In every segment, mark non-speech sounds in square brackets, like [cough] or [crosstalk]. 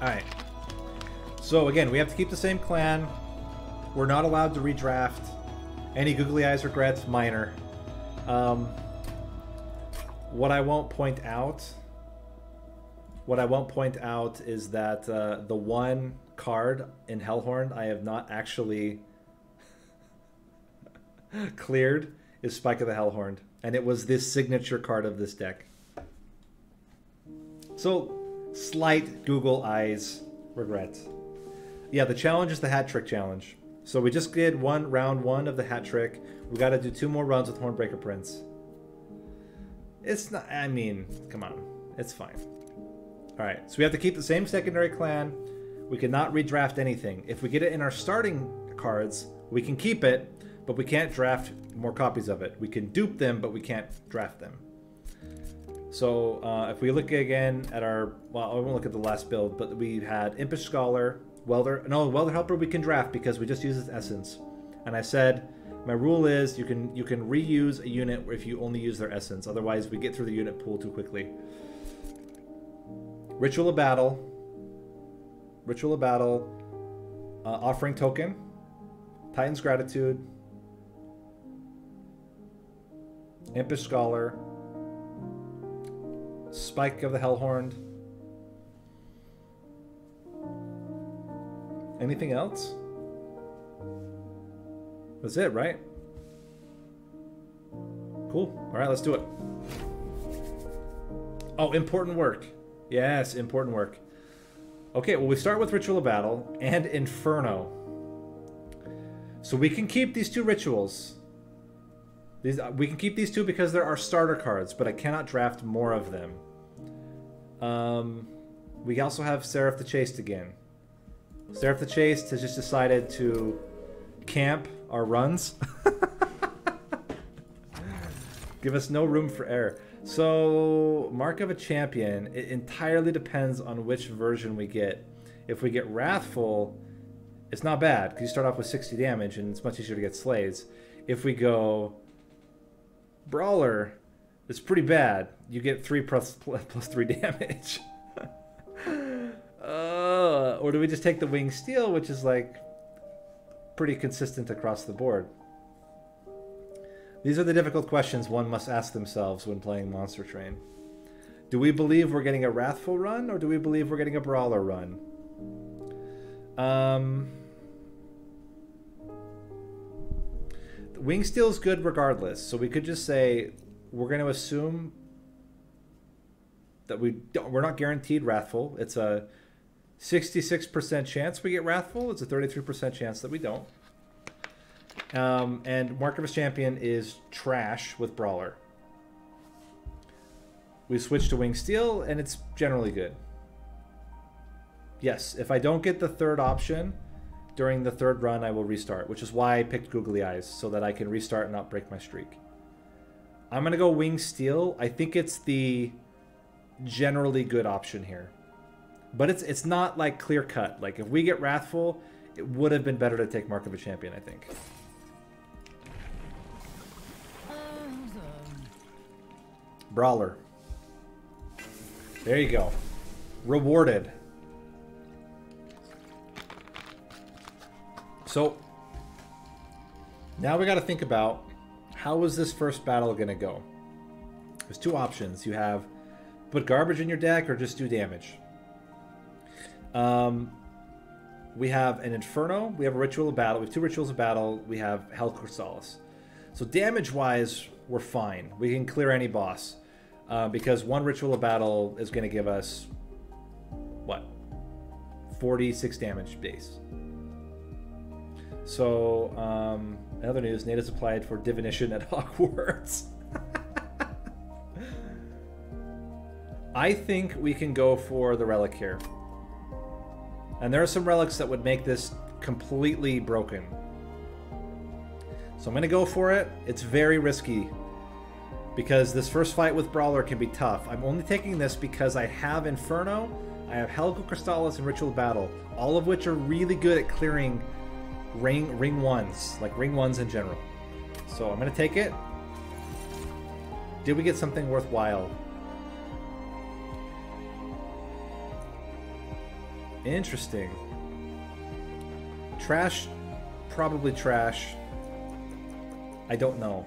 Alright. So again, we have to keep the same clan. We're not allowed to redraft. Any googly eyes regrets, minor. Um, what I won't point out, what I won't point out is that uh, the one card in Hellhorn I have not actually [laughs] cleared is Spike of the Hellhorn, and it was this signature card of this deck. So, slight Googly Eyes regret. Yeah, the challenge is the hat trick challenge. So we just did one round one of the hat trick. We got to do two more runs with Hornbreaker Prince. It's not. I mean, come on, it's fine. All right, so we have to keep the same secondary clan. We cannot redraft anything. If we get it in our starting cards, we can keep it, but we can't draft more copies of it. We can dupe them, but we can't draft them. So uh, if we look again at our, well, I won't look at the last build, but we had Impish Scholar, Welder, no, Welder Helper we can draft because we just use its essence. And I said, my rule is you can you can reuse a unit if you only use their essence. Otherwise, we get through the unit pool too quickly. Ritual of Battle. Ritual of Battle. Uh, offering Token. Titan's Gratitude. Impish Scholar. Spike of the Hellhorned. Anything else? That's it, right? Cool. All right, let's do it. Oh, important work. Yes, important work. Okay, well, we start with Ritual of Battle and Inferno. So we can keep these two rituals. These we can keep these two because they're our starter cards, but I cannot draft more of them. Um, we also have Seraph the Chaste again. Seraph the Chaste has just decided to camp our runs. [laughs] Give us no room for error. So, Mark of a Champion, it entirely depends on which version we get. If we get Wrathful, it's not bad, because you start off with 60 damage, and it's much easier to get Slays. If we go Brawler, it's pretty bad. You get 3 plus, [laughs] plus 3 damage. [laughs] uh, or do we just take the Wing Steel, which is like pretty consistent across the board? These are the difficult questions one must ask themselves when playing Monster Train. Do we believe we're getting a Wrathful run, or do we believe we're getting a Brawler run? Um, Wing Steel is good regardless, so we could just say we're going to assume that we don't, we're not guaranteed Wrathful. It's a 66% chance we get Wrathful. It's a 33% chance that we don't. Um, and Mark of a Champion is trash with Brawler. We switch to Wing Steel, and it's generally good. Yes, if I don't get the third option during the third run, I will restart, which is why I picked Googly Eyes, so that I can restart and not break my streak. I'm going to go Wing Steel. I think it's the generally good option here. But it's it's not like clear cut. Like if we get Wrathful, it would have been better to take Mark of a Champion, I think. Brawler. There you go. Rewarded. So, now we got to think about how is this first battle going to go? There's two options. You have put garbage in your deck or just do damage. Um, we have an Inferno. We have a Ritual of Battle. We have two Rituals of Battle. We have Hell Crystallis. So damage-wise, we're fine. We can clear any boss. Uh, because one Ritual of Battle is going to give us, what, 46 damage base. So, um, in other news, Nate has applied for divination at [laughs] Hogwarts. [laughs] I think we can go for the relic here. And there are some relics that would make this completely broken. So I'm going to go for it. It's very risky because this first fight with Brawler can be tough. I'm only taking this because I have Inferno, I have Helical Crystallis, and Ritual Battle, all of which are really good at clearing ring ring ones, like ring ones in general. So I'm gonna take it. Did we get something worthwhile? Interesting. Trash, probably trash. I don't know.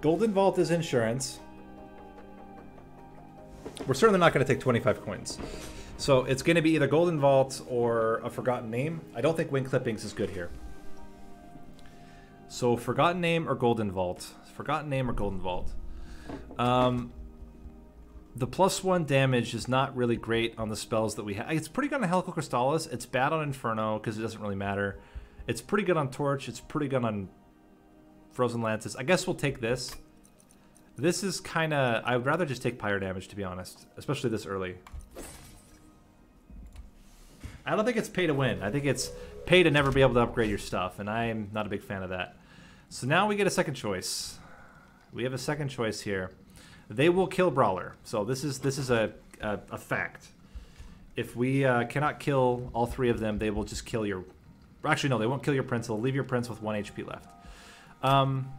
Golden Vault is insurance. We're certainly not going to take 25 coins. So it's going to be either Golden Vault or a Forgotten Name. I don't think Wing Clippings is good here. So Forgotten Name or Golden Vault. Forgotten Name or Golden Vault. Um, the plus one damage is not really great on the spells that we have. It's pretty good on Helical Crystallis. It's bad on Inferno because it doesn't really matter. It's pretty good on Torch. It's pretty good on Frozen Lances. I guess we'll take this. This is kind of... I would rather just take Pyre damage, to be honest. Especially this early. I don't think it's pay to win. I think it's pay to never be able to upgrade your stuff, and I'm not a big fan of that. So now we get a second choice. We have a second choice here. They will kill Brawler. So this is this is a, a, a fact. If we uh, cannot kill all three of them, they will just kill your... Actually, no, they won't kill your Prince. They'll leave your Prince with one HP left. Um,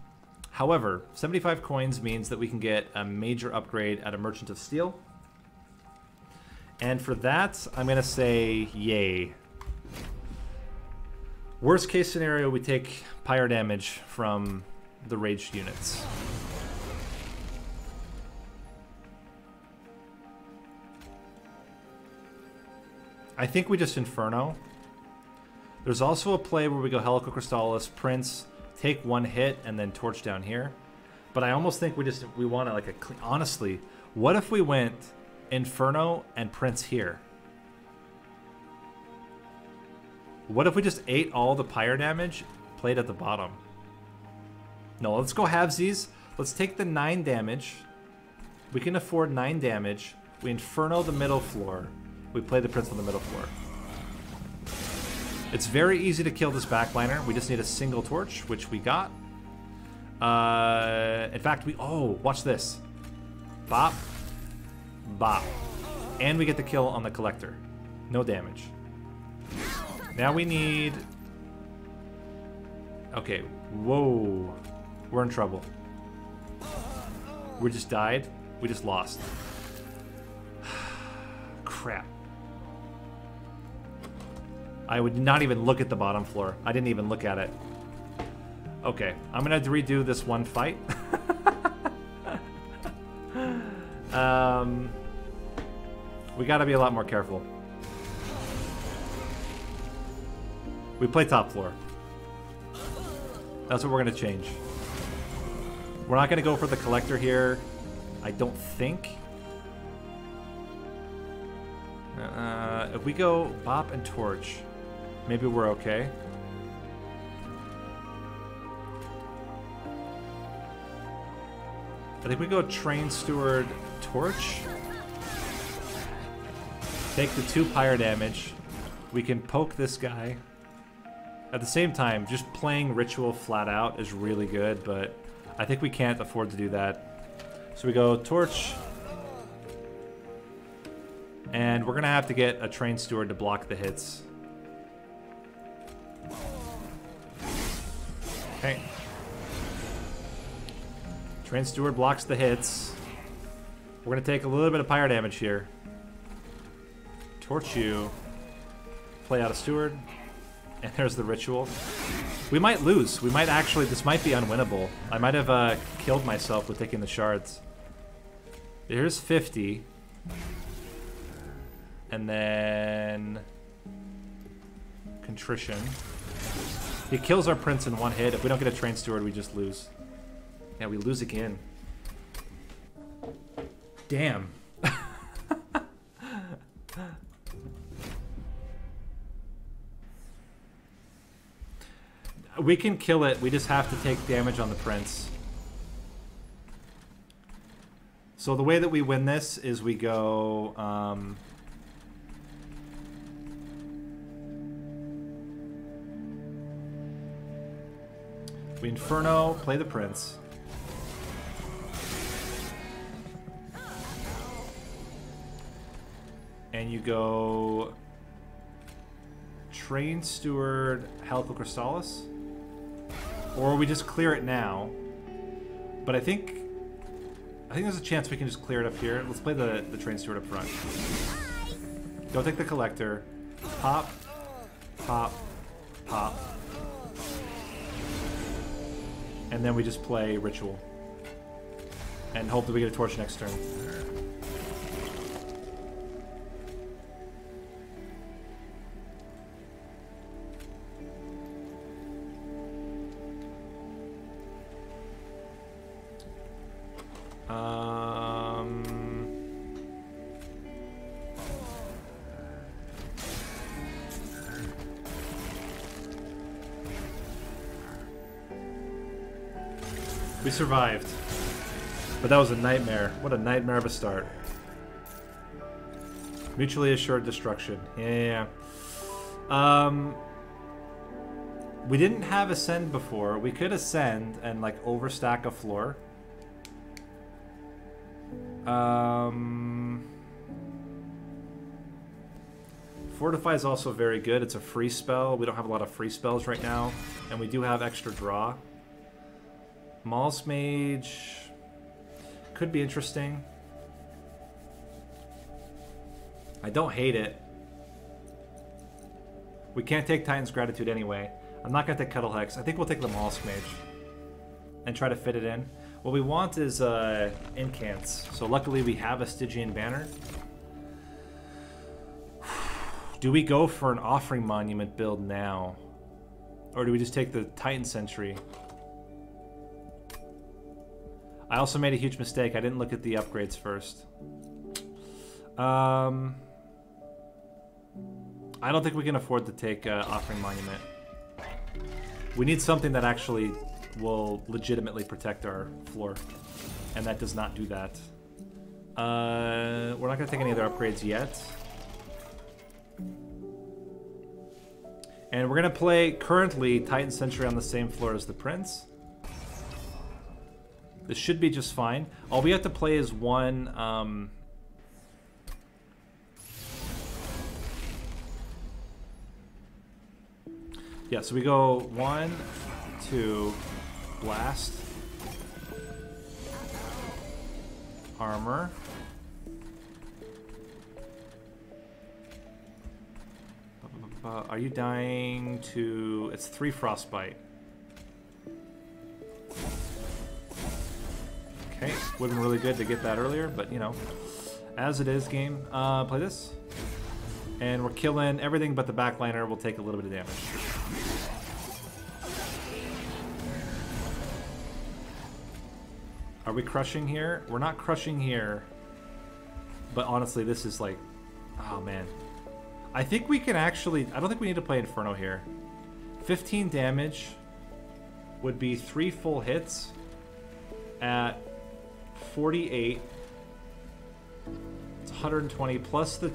however, 75 coins means that we can get a major upgrade at a Merchant of Steel. And for that, I'm going to say yay. Worst case scenario, we take pyre damage from the raged units. I think we just Inferno. There's also a play where we go Helical Crystallis, Prince, take one hit, and then Torch down here. But I almost think we just we want to like a. Honestly, what if we went Inferno and Prince here? What if we just ate all the pyre damage, played at the bottom? No, let's go halvesies. Let's take the 9 damage. We can afford 9 damage. We Inferno the middle floor. We play the Prince on the middle floor. It's very easy to kill this backliner. We just need a single torch, which we got. Uh, in fact, we... Oh, watch this. Bop. Bop. And we get the kill on the Collector. No damage. Now we need... Okay. Whoa. We're in trouble. We just died. We just lost. [sighs] Crap. I would not even look at the bottom floor. I didn't even look at it. Okay, I'm gonna redo this one fight. [laughs] um, we gotta be a lot more careful. We play top floor. That's what we're gonna change. We're not gonna go for the collector here. I don't think. Uh, if we go Bop and Torch, Maybe we're okay. I think we go Train Steward Torch. Take the two pyre damage. We can poke this guy. At the same time, just playing Ritual flat out is really good, but I think we can't afford to do that. So we go Torch. And we're going to have to get a Train Steward to block the hits. Okay. Train Steward blocks the hits. We're going to take a little bit of pyre damage here. Torch you. Play out a Steward. And there's the Ritual. We might lose. We might actually... This might be unwinnable. I might have uh, killed myself with taking the shards. Here's 50. And then... Contrition. He kills our prince in one hit. If we don't get a train steward, we just lose. Yeah, we lose again. Damn. we can kill it. We just have to take damage on the prince. So the way that we win this is we go... Um, We Inferno, play the Prince. And you go Train Steward Helical Crystallis. Or we just clear it now. But I think I think there's a chance we can just clear it up here. Let's play the, the train steward up front. Don't take the collector. Pop, pop, pop. And then we just play ritual. And hope that we get a torch next turn. Survived. But that was a nightmare. What a nightmare of a start. Mutually assured destruction. Yeah, yeah. Um, we didn't have ascend before. We could ascend and like overstack a floor. Um, Fortify is also very good. It's a free spell. We don't have a lot of free spells right now. And we do have extra draw. Maul's Mage could be interesting. I don't hate it. We can't take Titan's Gratitude anyway. I'm not going to take Kettle Hex. I think we'll take the Maul's Mage. And try to fit it in. What we want is uh, incants. So luckily we have a Stygian Banner. [sighs] Do we go for an Offering Monument build now? Or do we just take the Titan Sentry? I also made a huge mistake. I didn't look at the upgrades first. Um, I don't think we can afford to take uh, Offering Monument. We need something that actually will legitimately protect our floor. And that does not do that. Uh, we're not going to take any other upgrades yet. And we're going to play currently Titan Sentry on the same floor as the Prince. This should be just fine. All we have to play is one... Um, yeah, so we go one, two, blast, armor, uh, are you dying to... It's three frostbite. Okay, would have been really good to get that earlier, but you know, as it is, game. Uh, play this. And we're killing everything but the backliner will take a little bit of damage. Are we crushing here? We're not crushing here. But honestly, this is like... Oh, man. I think we can actually... I don't think we need to play Inferno here. 15 damage would be three full hits at 48. It's 120 plus the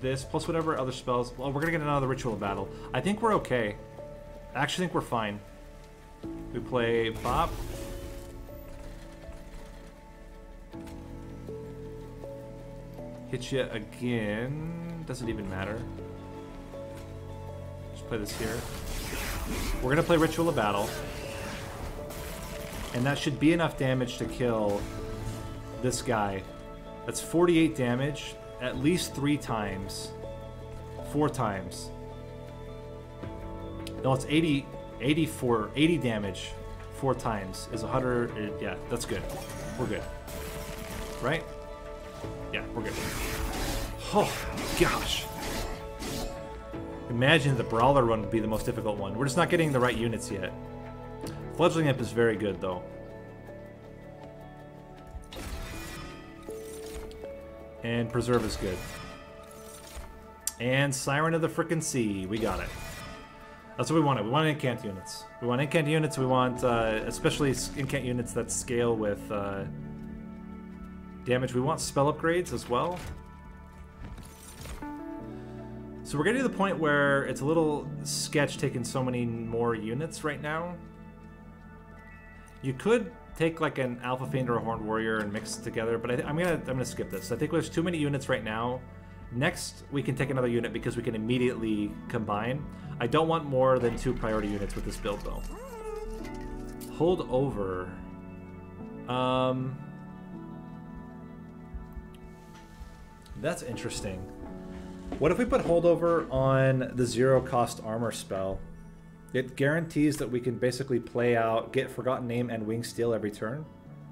this plus whatever other spells. Well, we're gonna get another ritual of battle. I think we're okay. I actually think we're fine. We play Bop. Hit you again. Doesn't even matter. Just play this here. We're gonna play Ritual of Battle. And that should be enough damage to kill this guy. That's 48 damage at least three times. Four times. No, it's 80, 84, 80 damage four times is 100. Yeah, that's good. We're good. Right? Yeah, we're good. Oh, gosh. Imagine the Brawler run would be the most difficult one. We're just not getting the right units yet. Fledgling Imp is very good, though. And Preserve is good. And Siren of the Frickin' Sea. We got it. That's what we wanted. We want incant units. We want incant units. We want, uh, especially incant units that scale with uh, damage. We want spell upgrades as well. So we're getting to the point where it's a little sketch taking so many more units right now. You could take like an Alpha Fiend or a Horned Warrior and mix it together, but I am gonna I'm gonna skip this. I think there's too many units right now. Next, we can take another unit because we can immediately combine. I don't want more than two priority units with this build though. Hold over. Um, that's interesting. What if we put holdover on the zero cost armor spell? It guarantees that we can basically play out, get Forgotten Name and Wing Steel every turn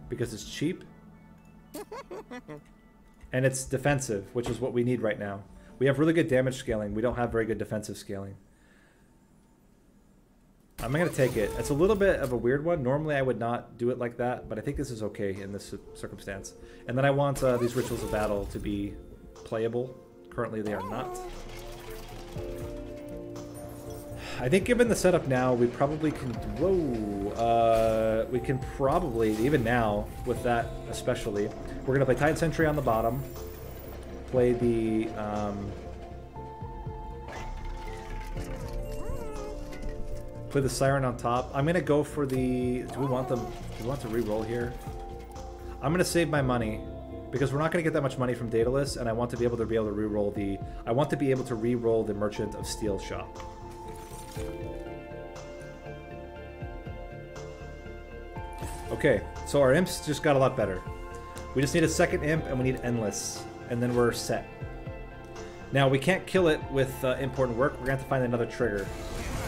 because it's cheap. [laughs] and it's defensive, which is what we need right now. We have really good damage scaling. We don't have very good defensive scaling. I'm going to take it. It's a little bit of a weird one. Normally I would not do it like that, but I think this is okay in this circumstance. And then I want uh, these Rituals of Battle to be playable. Currently they are not. I think given the setup now, we probably can... Whoa! Uh, we can probably, even now, with that especially, we're going to play Titan Sentry on the bottom. Play the... Um, Play the Siren on top. I'm gonna go for the... Do we want them... Do we want to re-roll here? I'm gonna save my money because we're not gonna get that much money from Daedalus, and I want to be able to be able to re-roll the... I want to be able to re-roll the Merchant of Steel shop. Okay, so our imps just got a lot better. We just need a second imp, and we need endless, and then we're set. Now, we can't kill it with uh, important work. We're to have to find another trigger.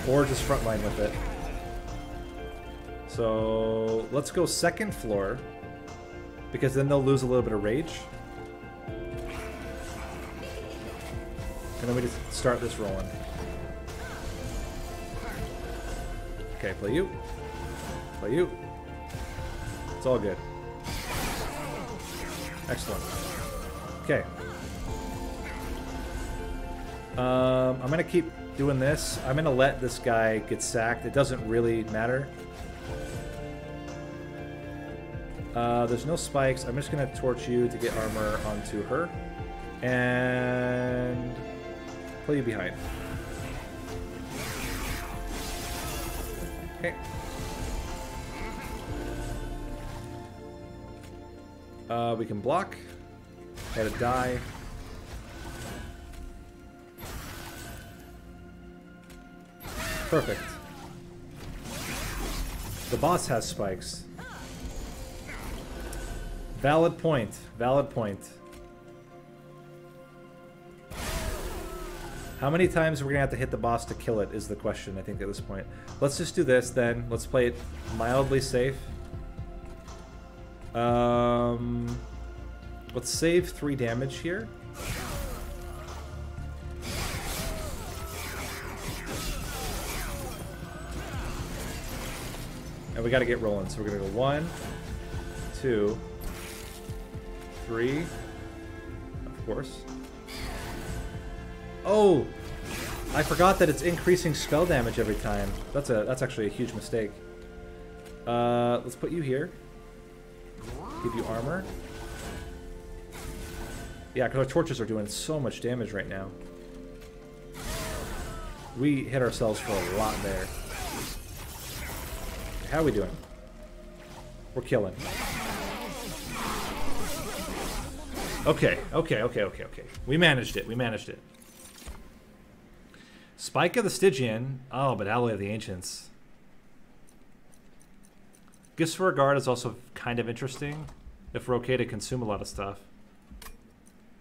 Or just frontline with it. So let's go second floor. Because then they'll lose a little bit of rage. And then we just start this rolling. Okay, play you. Play you. It's all good. Excellent. Okay. Um, I'm gonna keep doing this. I'm gonna let this guy get sacked. It doesn't really matter. Uh, there's no spikes. I'm just gonna torch you to get armor onto her. And Play you behind. Okay. Uh, we can block. To die. Perfect. The boss has spikes. Valid point. Valid point. How many times we're to have to hit the boss to kill it is the question, I think, at this point. Let's just do this, then. Let's play it mildly safe. Um, let's save 3 damage here. And we gotta get rolling. So we're gonna go one, two, three, of course. Oh! I forgot that it's increasing spell damage every time. That's a that's actually a huge mistake. Uh, let's put you here. Give you armor. Yeah, because our torches are doing so much damage right now. We hit ourselves for a lot there. How are we doing? We're killing. Okay, okay, okay, okay, okay. We managed it. We managed it. Spike of the Stygian. Oh, but Alloy of the Ancients. Gifts for a Guard is also kind of interesting if we're okay to consume a lot of stuff.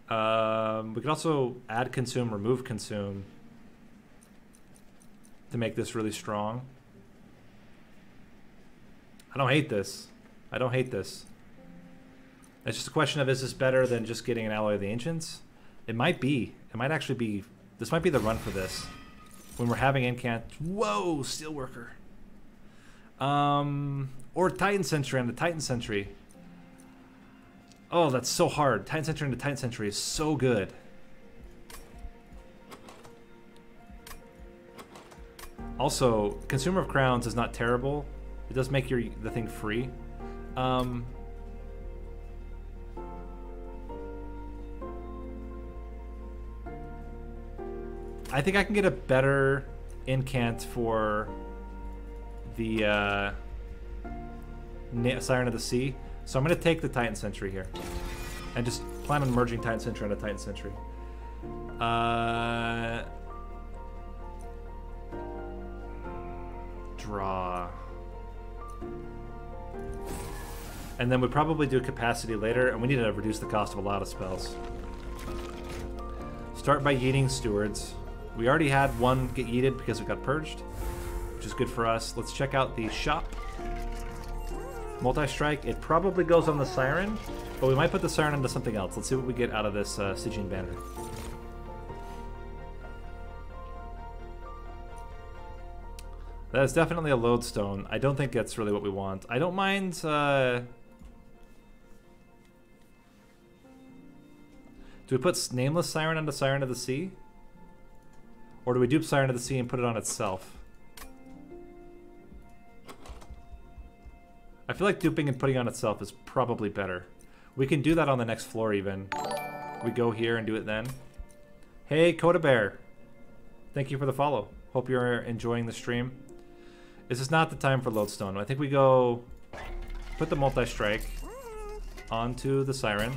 Um, we can also add consume, remove consume to make this really strong. I don't hate this. I don't hate this. It's just a question of is this better than just getting an Alloy of the Ancients? It might be. It might actually be. This might be the run for this. When we're having incant. Whoa, Steelworker. Um, or Titan Sentry on the Titan Sentry. Oh, that's so hard. Titan Sentry into Titan Sentry is so good. Also, Consumer of Crowns is not terrible. It does make your the thing free. Um, I think I can get a better incant for the uh, Siren of the Sea. So I'm going to take the Titan Sentry here. And just plan on merging Titan Sentry onto Titan Sentry. Uh, draw. And then we probably do capacity later, and we need to reduce the cost of a lot of spells. Start by yeeting stewards. We already had one get yeeted because it got purged, which is good for us. Let's check out the shop. Multi-strike. It probably goes on the siren, but we might put the siren into something else. Let's see what we get out of this uh, banner. That is definitely a lodestone. I don't think that's really what we want. I don't mind... Uh... Do we put Nameless Siren onto Siren of the Sea? Or do we dupe Siren of the Sea and put it on itself? I feel like duping and putting on itself is probably better. We can do that on the next floor even. We go here and do it then. Hey, Coda Bear. Thank you for the follow. Hope you're enjoying the stream. This is not the time for Lodestone. I think we go put the multi-strike onto the Siren.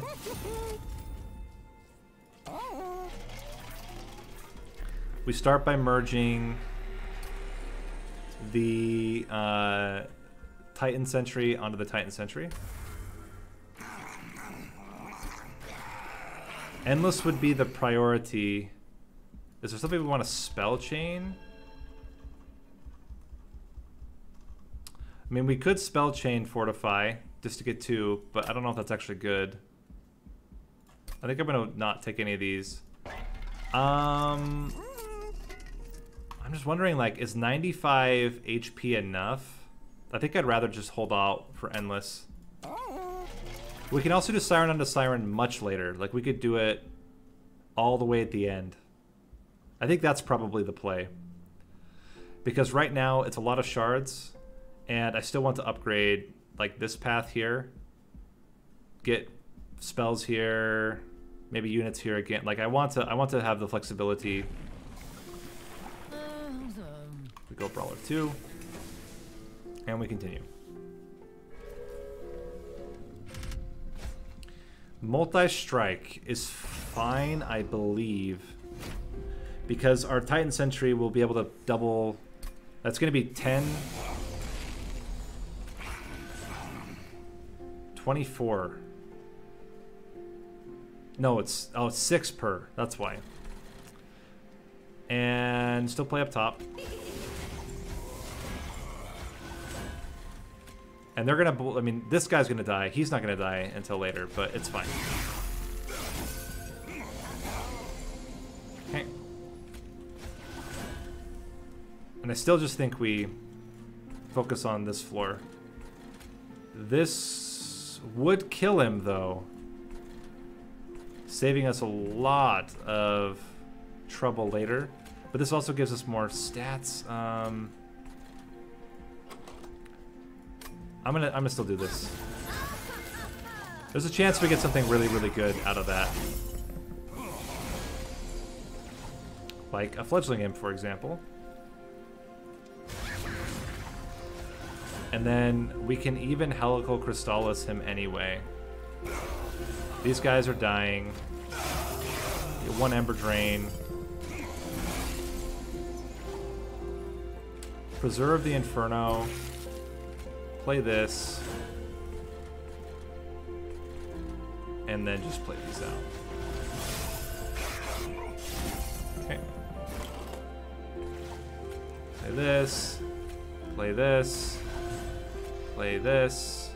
We start by merging the uh, Titan Sentry onto the Titan Sentry. Endless would be the priority. Is there something we want to spell chain? I mean, we could spell chain fortify just to get two, but I don't know if that's actually good. I think I'm gonna not take any of these. Um, I'm just wondering, like, is 95 HP enough? I think I'd rather just hold out for endless. We can also do Siren onto Siren much later. Like, we could do it all the way at the end. I think that's probably the play. Because right now, it's a lot of shards. And I still want to upgrade like this path here. Get spells here, maybe units here again. Like I want to I want to have the flexibility. We go Brawler 2. And we continue. Multi-strike is fine, I believe. Because our Titan Sentry will be able to double... That's going to be 10 24. No, it's oh, it's six per. That's why. And still play up top. And they're gonna. I mean, this guy's gonna die. He's not gonna die until later, but it's fine. Okay. And I still just think we focus on this floor. This would kill him, though. Saving us a lot of trouble later. But this also gives us more stats. Um, I'm gonna I'm gonna still do this. There's a chance we get something really, really good out of that. Like a fledgling imp, for example. And then we can even Helical Crystallis him anyway. These guys are dying. Get One Ember Drain. Preserve the Inferno. Play this. And then just play these out. Okay. Play this. Play this. Play this.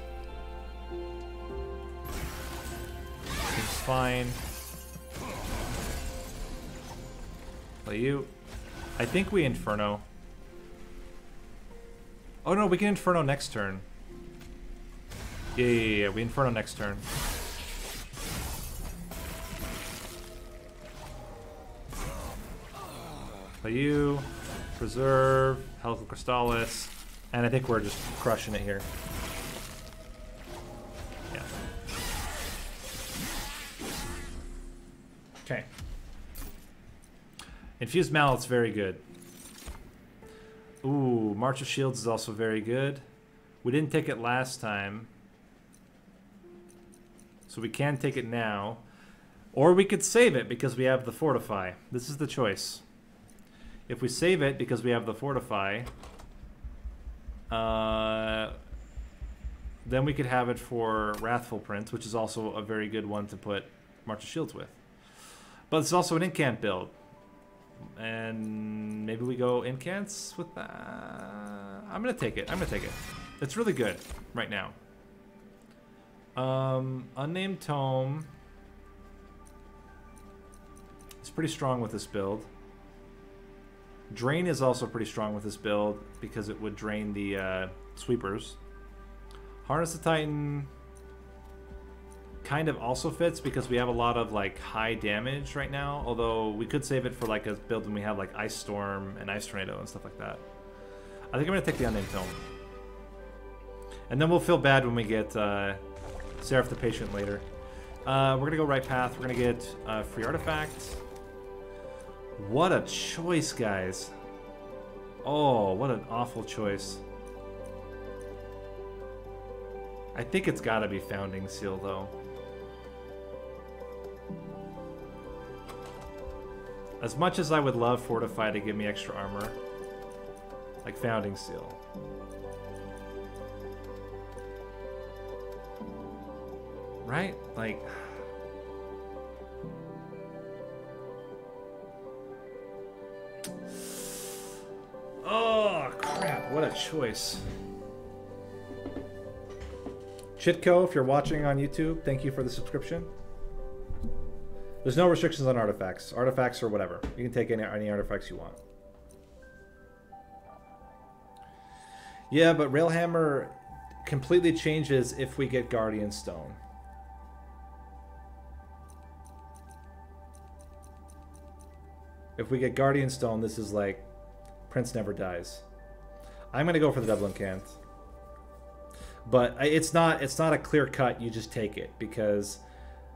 Seems fine. Play you. I think we Inferno. Oh no, we get Inferno next turn. Yeah, yeah, yeah, we Inferno next turn. Play you. Preserve. Helical Crystallis. And I think we're just crushing it here. Yeah. Okay. Infused Mallet's very good. Ooh, March of Shields is also very good. We didn't take it last time. So we can take it now. Or we could save it because we have the Fortify. This is the choice. If we save it because we have the Fortify, uh, then we could have it for Wrathful Prince, which is also a very good one to put March of Shields with. But it's also an incant build. And maybe we go incants with that. I'm to take it. I'm to take it. It's really good right now. Um, Unnamed Tome. It's pretty strong with this build. Drain is also pretty strong with this build because it would drain the uh, sweepers. Harness the Titan kind of also fits because we have a lot of like high damage right now. Although we could save it for like a build when we have like Ice Storm and Ice Tornado and stuff like that. I think I'm gonna take the Unnamed Tome. And then we'll feel bad when we get uh, Seraph the Patient later. Uh, we're gonna go right path. We're gonna get uh, free artifact. What a choice, guys. Oh, what an awful choice. I think it's gotta be Founding Seal, though. As much as I would love Fortify to give me extra armor, like Founding Seal. Right? Like... [sighs] Oh, crap. What a choice. Chitko, if you're watching on YouTube, thank you for the subscription. There's no restrictions on artifacts. Artifacts or whatever. You can take any, any artifacts you want. Yeah, but Railhammer completely changes if we get Guardian Stone. If we get Guardian Stone, this is like Prince never dies. I'm gonna go for the double incant, but it's not it's not a clear cut. You just take it because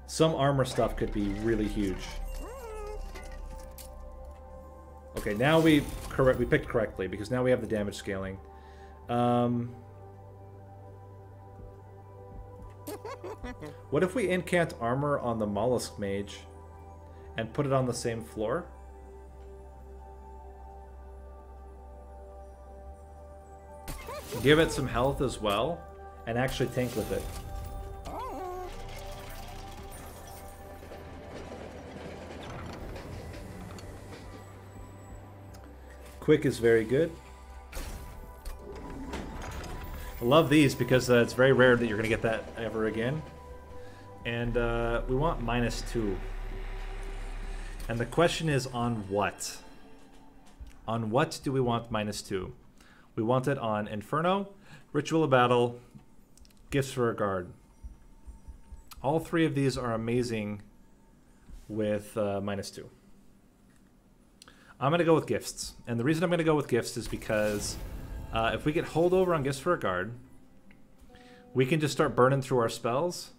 some armor stuff could be really huge. Okay, now we correct we picked correctly because now we have the damage scaling. Um, what if we incant armor on the mollusk mage and put it on the same floor? Give it some health as well, and actually tank with it. Quick is very good. I love these because uh, it's very rare that you're going to get that ever again. And uh, we want minus two. And the question is on what? On what do we want minus two? We want it on Inferno, Ritual of Battle, Gifts for a Guard. All three of these are amazing with uh, minus two. I'm going to go with Gifts. And the reason I'm going to go with Gifts is because uh, if we get holdover on Gifts for a Guard, we can just start burning through our spells.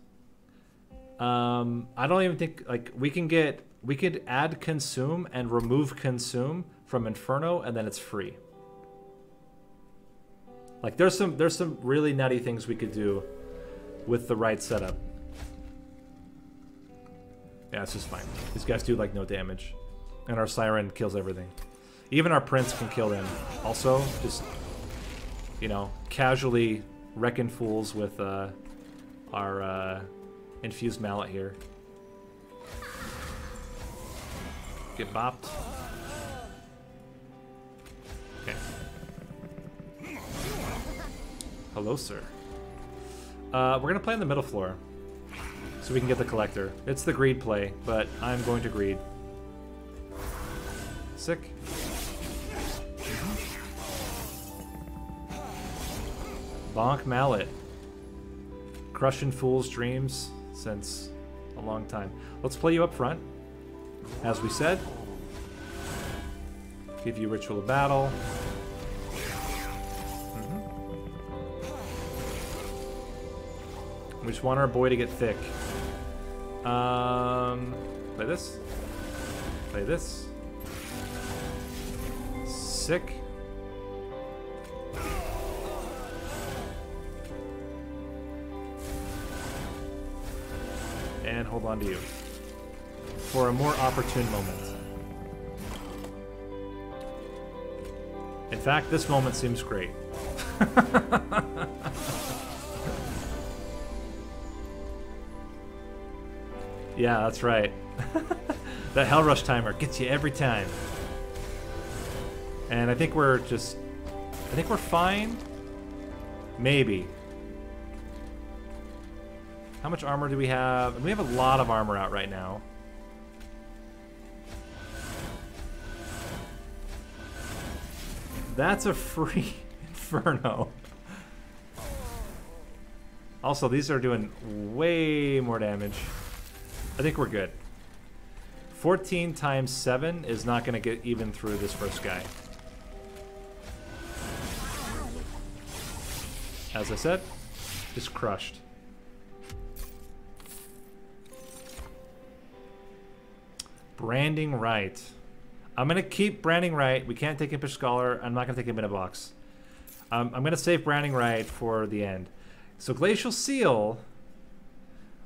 Um, I don't even think, like, we can get, we could add Consume and remove Consume from Inferno, and then it's free. Like there's some there's some really nutty things we could do with the right setup. Yeah, it's just fine. These guys do like no damage. And our siren kills everything. Even our prince can kill them. Also, just you know, casually wrecking fools with uh, our uh, infused mallet here. Get bopped. Okay. Hello, sir. Uh, we're to play on the middle floor. So we can get the collector. It's the greed play, but I'm going to greed. Sick. Bonk Mallet. Crushing Fool's Dreams since a long time. Let's play you up front. As we said. Give you Ritual of Battle. We just want our boy to get thick. Um, play this. Play this. Sick. And hold on to you. For a more opportune moment. In fact, this moment seems great. [laughs] Yeah, that's right. [laughs] That Hell Rush timer gets you every time. And I think we're just... I think we're fine. Maybe. How much armor do we have? We have a lot of armor out right now. That's a [laughs] free Inferno. Also, these are doing way more damage. I think we're good. 14 times 7 is not going to get even through this first guy. As I said, just crushed. Branding right. I'm going to keep branding right. We can't take Impish Scholar. I'm not going to take him in a box. Um, I'm going to save branding right for the end. So Glacial Seal,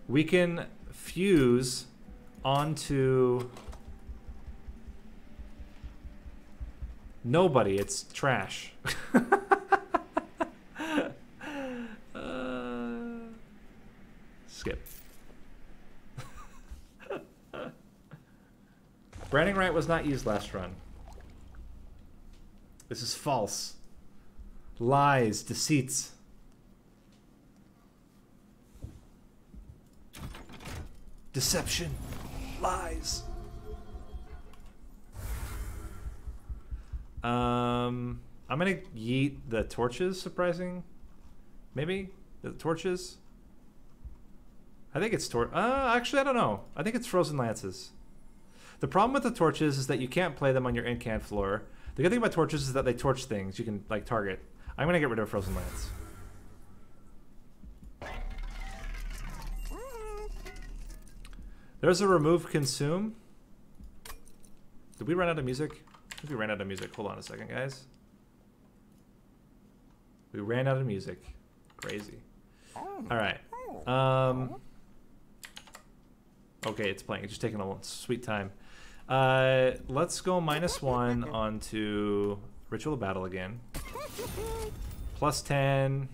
we can fuse onto nobody. It's trash. [laughs] uh, skip. Branding right was not used last run. This is false. Lies, deceits. Deception. Lies. Um, I'm gonna yeet the torches. Surprising, maybe the torches. I think it's tor. Uh, actually, I don't know. I think it's frozen lances. The problem with the torches is that you can't play them on your incant floor. The good thing about torches is that they torch things. You can like target. I'm gonna get rid of frozen lance. There's a remove consume. Did we run out of music? I think we ran out of music. Hold on a second, guys. We ran out of music. Crazy. All right. Um, okay, it's playing. It's just taking a sweet time. Uh, let's go minus one onto Ritual of Battle again. Plus 10.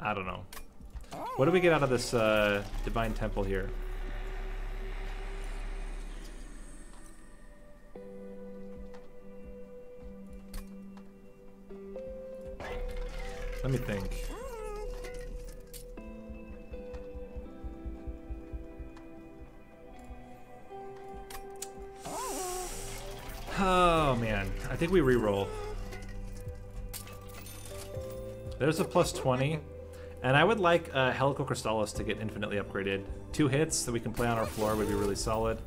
I don't know. What do we get out of this uh, Divine Temple here? Let me think. Oh man, I think we re-roll. There's a plus 20. And I would like uh, Helical Crystallis to get infinitely upgraded. Two hits that we can play on our floor would be really solid.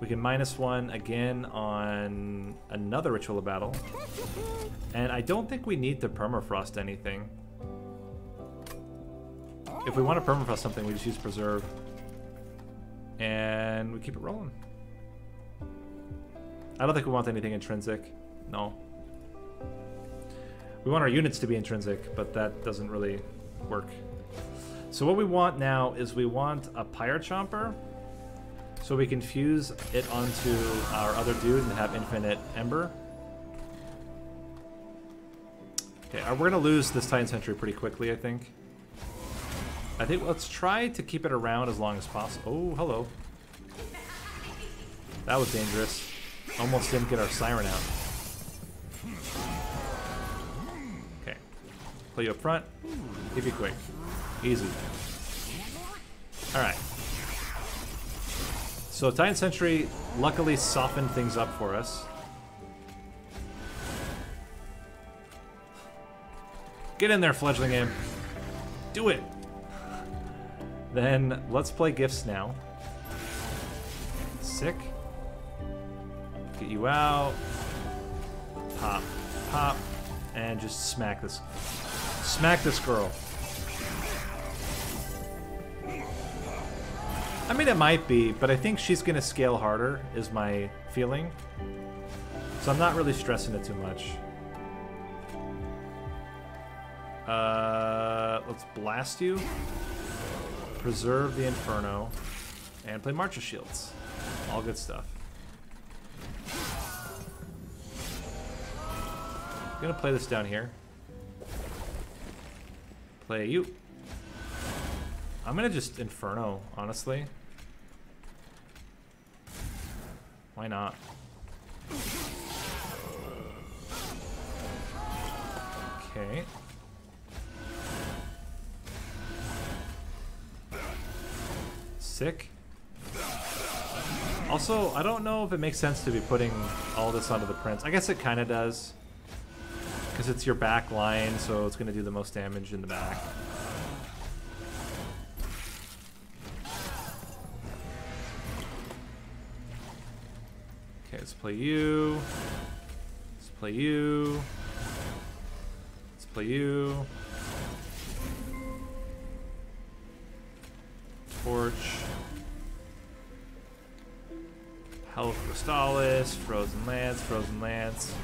We can minus one again on another Ritual of Battle. And I don't think we need to Permafrost anything. If we want to Permafrost something, we just use Preserve. And we keep it rolling. I don't think we want anything intrinsic. No. We want our units to be intrinsic, but that doesn't really work. So what we want now is we want a Pyre Chomper so we can fuse it onto our other dude and have infinite Ember. Okay, uh, we're gonna lose this Titan Sentry pretty quickly, I think. I think let's try to keep it around as long as possible. Oh, hello. That was dangerous. Almost didn't get our Siren out. Okay. Play you up front. Keep you quick. Easy. Alright. So Titan Sentry luckily softened things up for us. Get in there, fledgling game. Do it. Then let's play gifts now. Sick. Get you out. Pop, pop, and just smack this. Smack this girl. I mean, it might be, but I think she's going to scale harder, is my feeling. So I'm not really stressing it too much. Uh, let's blast you. Preserve the Inferno. And play March of Shields. All good stuff. I'm gonna play this down here. Play you. I'm gonna just Inferno, honestly. Why not? Okay. Sick. Also, I don't know if it makes sense to be putting all this onto the prince. I guess it kind of does. Because it's your back line, so it's going to do the most damage in the back. Okay, let's play you. Let's play you. Let's play you. Torch. Helical Crystallis, Frozen Lance, Frozen Lance.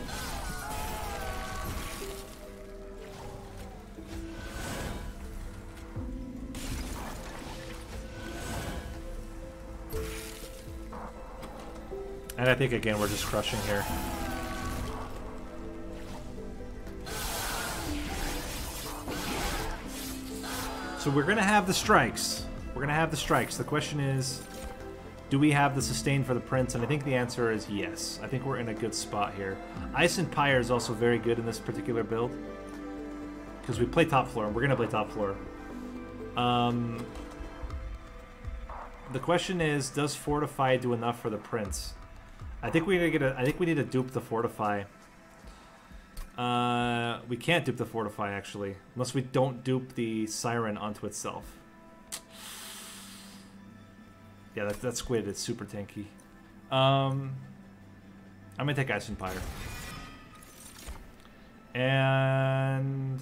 And I think again we're just crushing here. So we're gonna have the strikes. We're gonna have the strikes. The question is, do we have the sustain for the Prince? And I think the answer is yes. I think we're in a good spot here. Ice and Pyre is also very good in this particular build. Because we play top floor, and we're going to play top floor. Um, the question is, does Fortify do enough for the Prince? I think we need to get a, I think we need to dupe the Fortify. Uh, we can't dupe the Fortify, actually. Unless we don't dupe the Siren onto itself. Yeah, that, that squid is super tanky. Um, I'm gonna take Ice and Pyre. And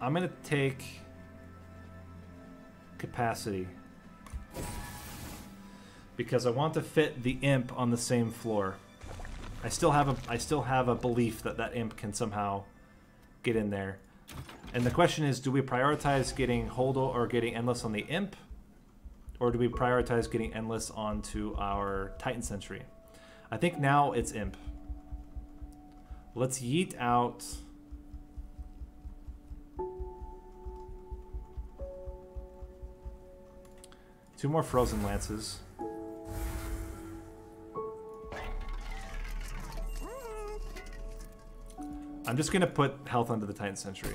I'm gonna take capacity because I want to fit the imp on the same floor. I still have a I still have a belief that that imp can somehow get in there. And the question is, do we prioritize getting Holdle or getting Endless on the Imp? Or do we prioritize getting Endless onto our Titan Sentry? I think now it's Imp. Let's yeet out... Two more Frozen Lances. I'm just gonna put health onto the Titan Sentry.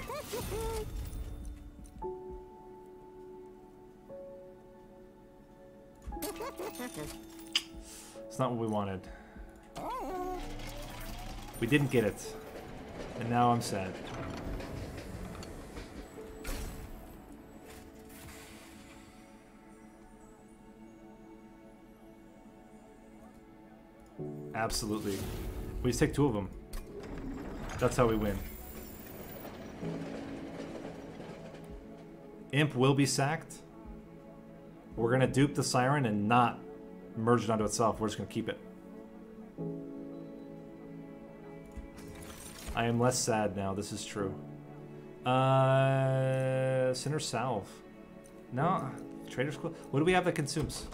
It's not what we wanted. We didn't get it. And now I'm sad. Absolutely. We just take two of them. That's how we win. Imp will be sacked. We're going to dupe the Siren and not merge it onto itself. We're just going to keep it. I am less sad now. This is true. Uh, Sinner Salve. No. Trader's Club. What do we have that consumes?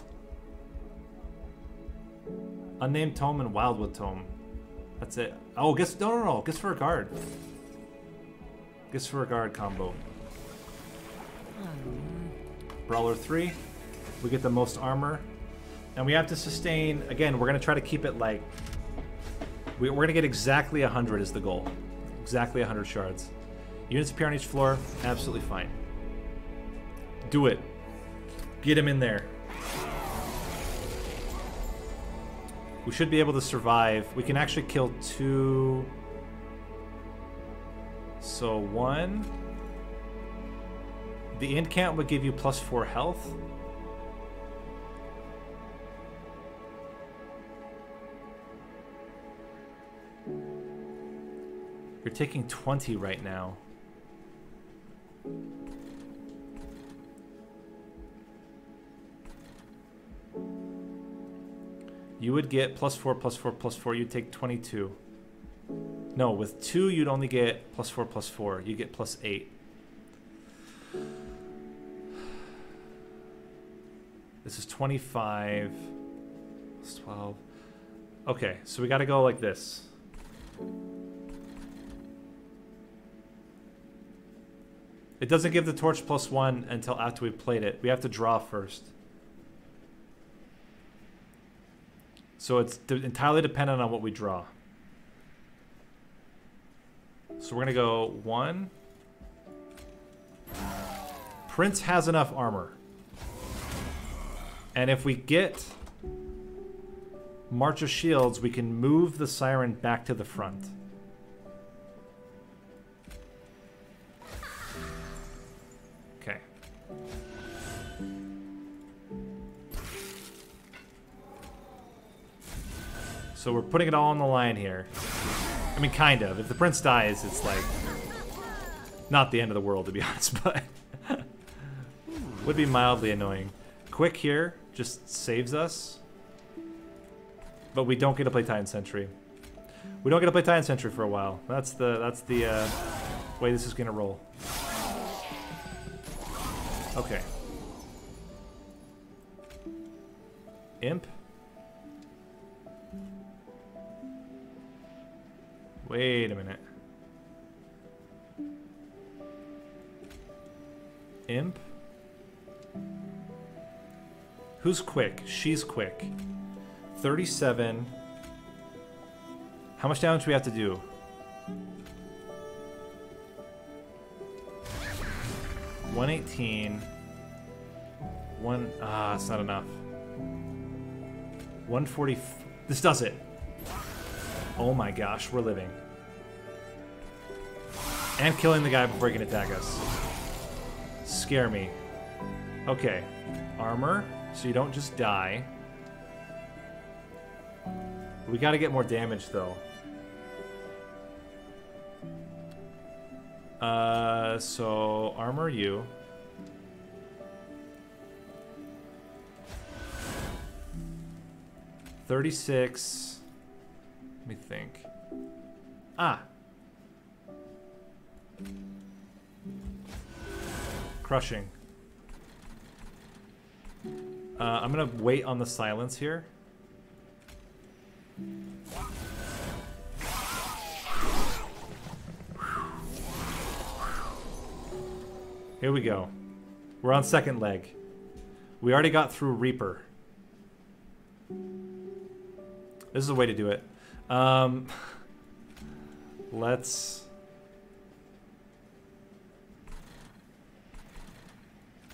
Unnamed Tome and Wildwood Tome. That's it. Oh, guess no, no, no. Guess for a guard. Guess for a guard combo. Brawler three. We get the most armor, and we have to sustain. Again, we're gonna try to keep it like. We, we're gonna get exactly hundred is the goal. Exactly hundred shards. Units appear on each floor. Absolutely fine. Do it. Get him in there. We should be able to survive. We can actually kill two... So one... The end incant would give you plus four health. You're taking 20 right now. You would get plus 4, plus 4, plus 4. You'd take 22. No, with 2, you'd only get plus 4, plus 4. You get plus 8. This is 25. Plus 12. Okay, so we got to go like this. It doesn't give the torch plus 1 until after we've played it. We have to draw first. So it's entirely dependent on what we draw. So we're gonna go one. Prince has enough armor. And if we get March of Shields, we can move the Siren back to the front. So we're putting it all on the line here. I mean, kind of. If the prince dies, it's like not the end of the world, to be [laughs] honest, but [laughs] would be mildly annoying. Quick here just saves us, but we don't get to play Titan Sentry. We don't get to play Titan Sentry for a while. That's the that's the uh, way this is gonna roll. Okay. Imp. Wait a minute. Imp? Who's quick? She's quick. 37. How much damage do we have to do? One eighteen. One ah, it's not enough. One forty. This does it. Oh my gosh, we're living. And killing the guy before he can attack us. Scare me. Okay. Armor, so you don't just die. We gotta get more damage, though. Uh, so armor you. Thirty-six. Let me think. Ah. Crushing. Uh, I'm gonna wait on the silence here. Here we go. We're on second leg. We already got through Reaper. This is a way to do it. Um, let's...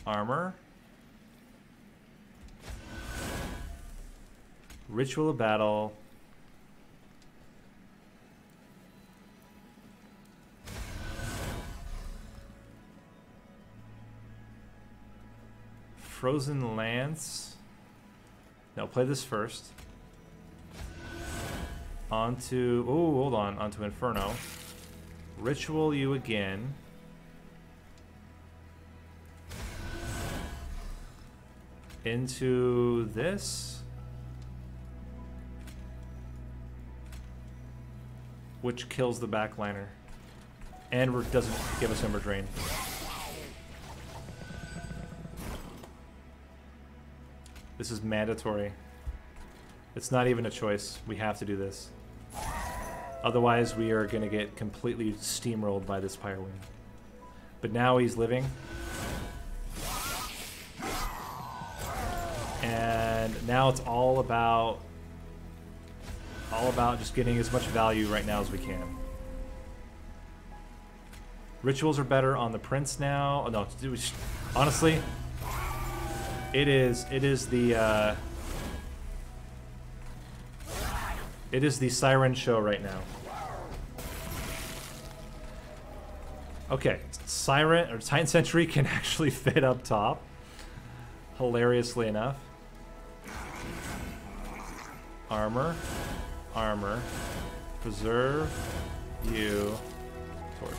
Armor. Ritual of Battle. Frozen Lance. No, play this first. Onto... Oh, hold on. Onto Inferno. Ritual you again. Into this. Which kills the backliner. And doesn't give us Ember Drain. This is mandatory. It's not even a choice. We have to do this. Otherwise, we are going to get completely steamrolled by this Pyre Wing. But now he's living. And now it's all about all about just getting as much value right now as we can. Rituals are better on the prince now. Oh, no, honestly, it is. It is the. Uh, it is the siren show right now. Okay, siren or Titan Sentry [laughs] can actually fit up top. Hilariously enough. Armor, armor, preserve, you, torch.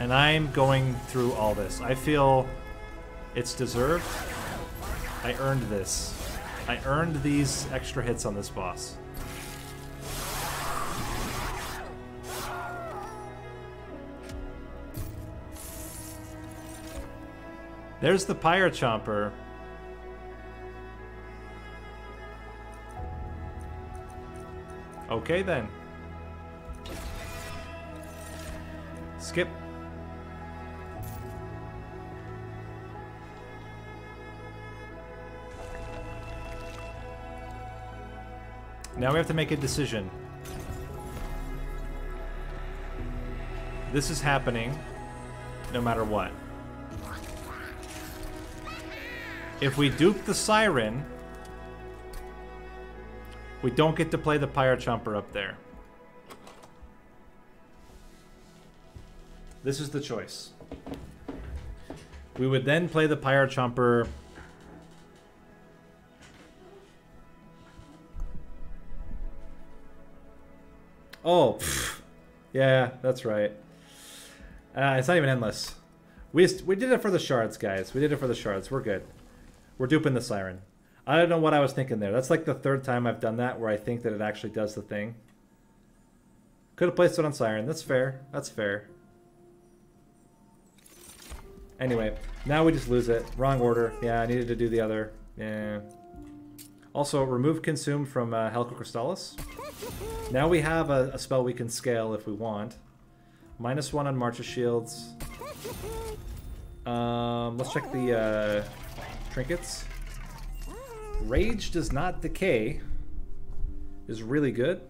And I'm going through all this. I feel it's deserved. I earned this. I earned these extra hits on this boss. There's the Pyre Chomper. Okay then. Skip. Now we have to make a decision. This is happening no matter what. If we dupe the Siren, we don't get to play the Pyre Chomper up there. This is the choice. We would then play the Pyre Chomper Oh, pff. yeah, that's right. Uh, it's not even endless. We we did it for the shards, guys. We did it for the shards. We're good. We're duping the siren. I don't know what I was thinking there. That's like the third time I've done that where I think that it actually does the thing. Could have placed it on siren. That's fair. That's fair. Anyway, now we just lose it. Wrong order. Yeah, I needed to do the other. Yeah. Also, remove consume from uh, Helical Crystallis. Now we have a, a, spell we can scale if we want. Minus one on March's Shields. Um, let's check the uh, trinkets. Rage does not decay. Is really good.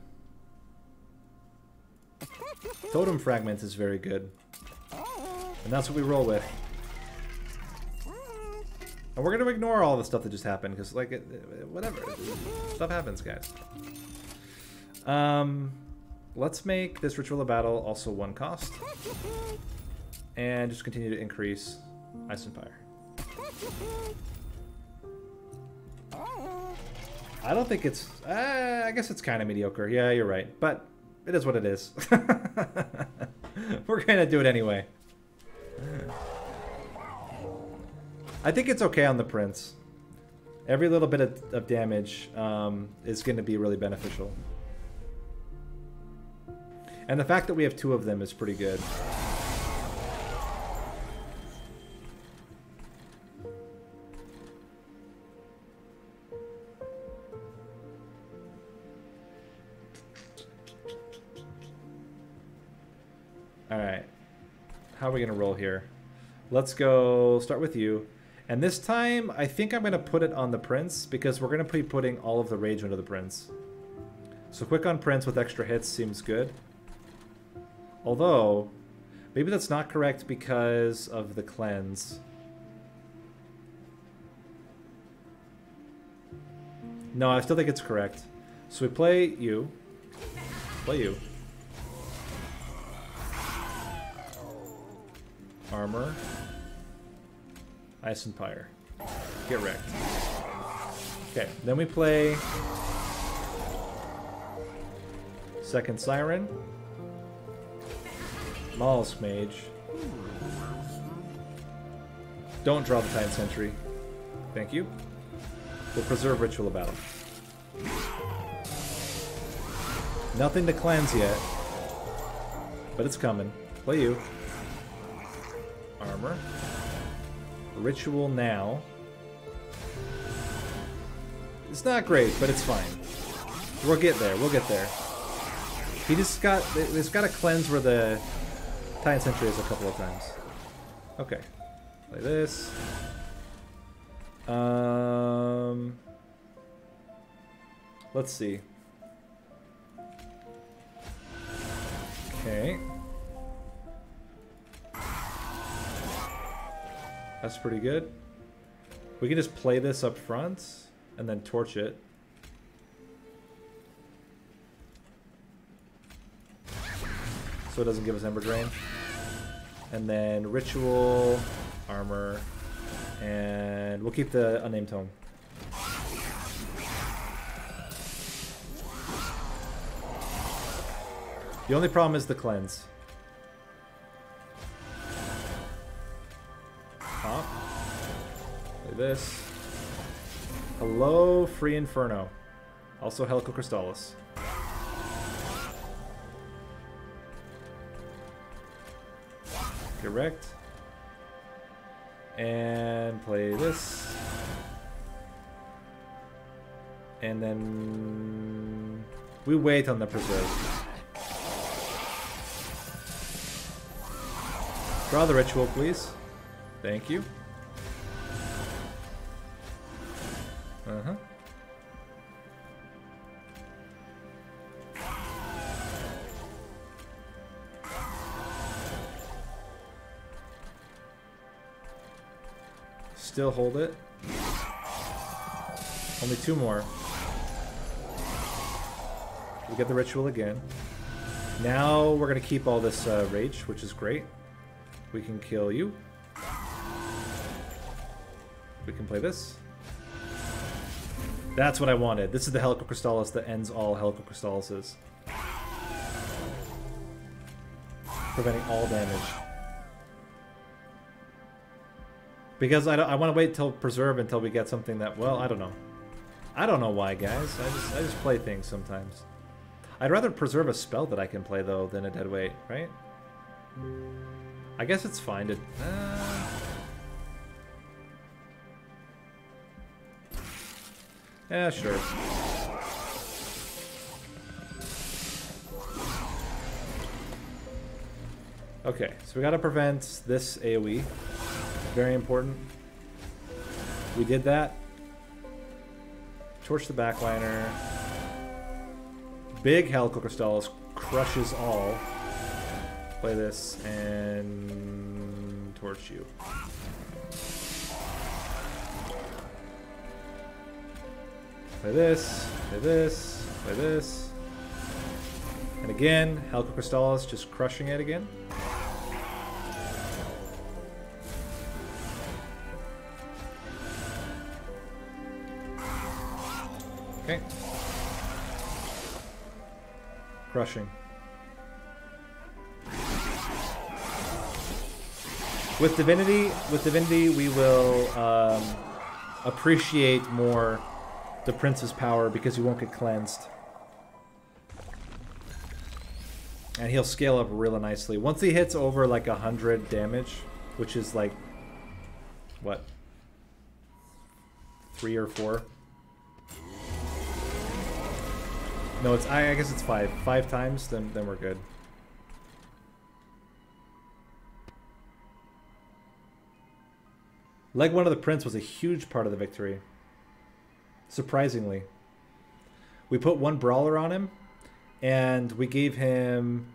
Totem Fragment is very good. And that's what we roll with. And we're going to ignore all the stuff that just happened, because, like, it, it, whatever. stuff happens, guys. Um, let's make this Ritual of Battle also one cost. And just continue to increase Ice and Fire. I don't think it's... Uh, I guess it's kind of mediocre. Yeah, you're right. But it is what it is. [laughs] We're going to do it anyway. I think it's okay on the Prince. Every little bit of, of damage um, is going to be really beneficial. And the fact that we have two of them is pretty good. Alright. How are we going to roll here? Let's go start with you. And this time, I think I'm going to put it on the Prince, because we're going to be putting all of the Rage into the Prince. So quick on Prince with extra hits seems good. Although, maybe that's not correct because of the cleanse. No, I still think it's correct. So we play you. Play you. Armor. Ice and Pyre. Get wrecked. Okay, then we play... Second Siren. Mollusk Mage. Don't draw the Titan Sentry. Thank you. We'll preserve Ritual of Battle. Nothing to cleanse yet. But it's coming. Play you. Armor. Ritual now. It's not great, but it's fine. We'll get there. We'll get there. He just got... There's got to cleanse where the Titan Sentry is a couple of times. Okay. Play this. Um... Let's see. Okay. That's pretty good. We can just play this up front and then torch it. So it doesn't give us Ember Drain. And then Ritual, Armor, and we'll keep the Unnamed Tome. The only problem is the cleanse. Pop. Play this. Hello, Free Inferno. Also Helical Crystallis. Correct. And play this. And then we wait on the preserve. Draw the ritual, please. Thank you. Uh-huh. Still hold it. Only two more. We get the ritual again. Now we're going to keep all this uh, rage, which is great. We can kill you. We can play this. That's what I wanted. This is the Helical Crystallis that ends all Helical Crystallises. Preventing all damage. Because I, I want to wait till Preserve until we get something that, well, I don't know. I don't know why, guys. I just, I just play things sometimes. I'd rather preserve a spell that I can play, though, than a dead weight, right? I guess it's fine to... Uh... Yeah, sure. Okay, so we gotta prevent this AoE. Very important. We did that. Torch the backliner. Big Helical Crystallis crushes all. Play this and torch you. Play this, play this, play this. And again, Helical Crystallis just crushing it again. With Divinity, with Divinity, we will um, appreciate more the Prince's power because he won't get cleansed. And he'll scale up really nicely. Once he hits over like a hundred damage, which is like what? Three or four? No, it's I, I guess it's five. Five times, then then we're good. Leg one of the prince was a huge part of the victory. Surprisingly. We put one brawler on him, and we gave him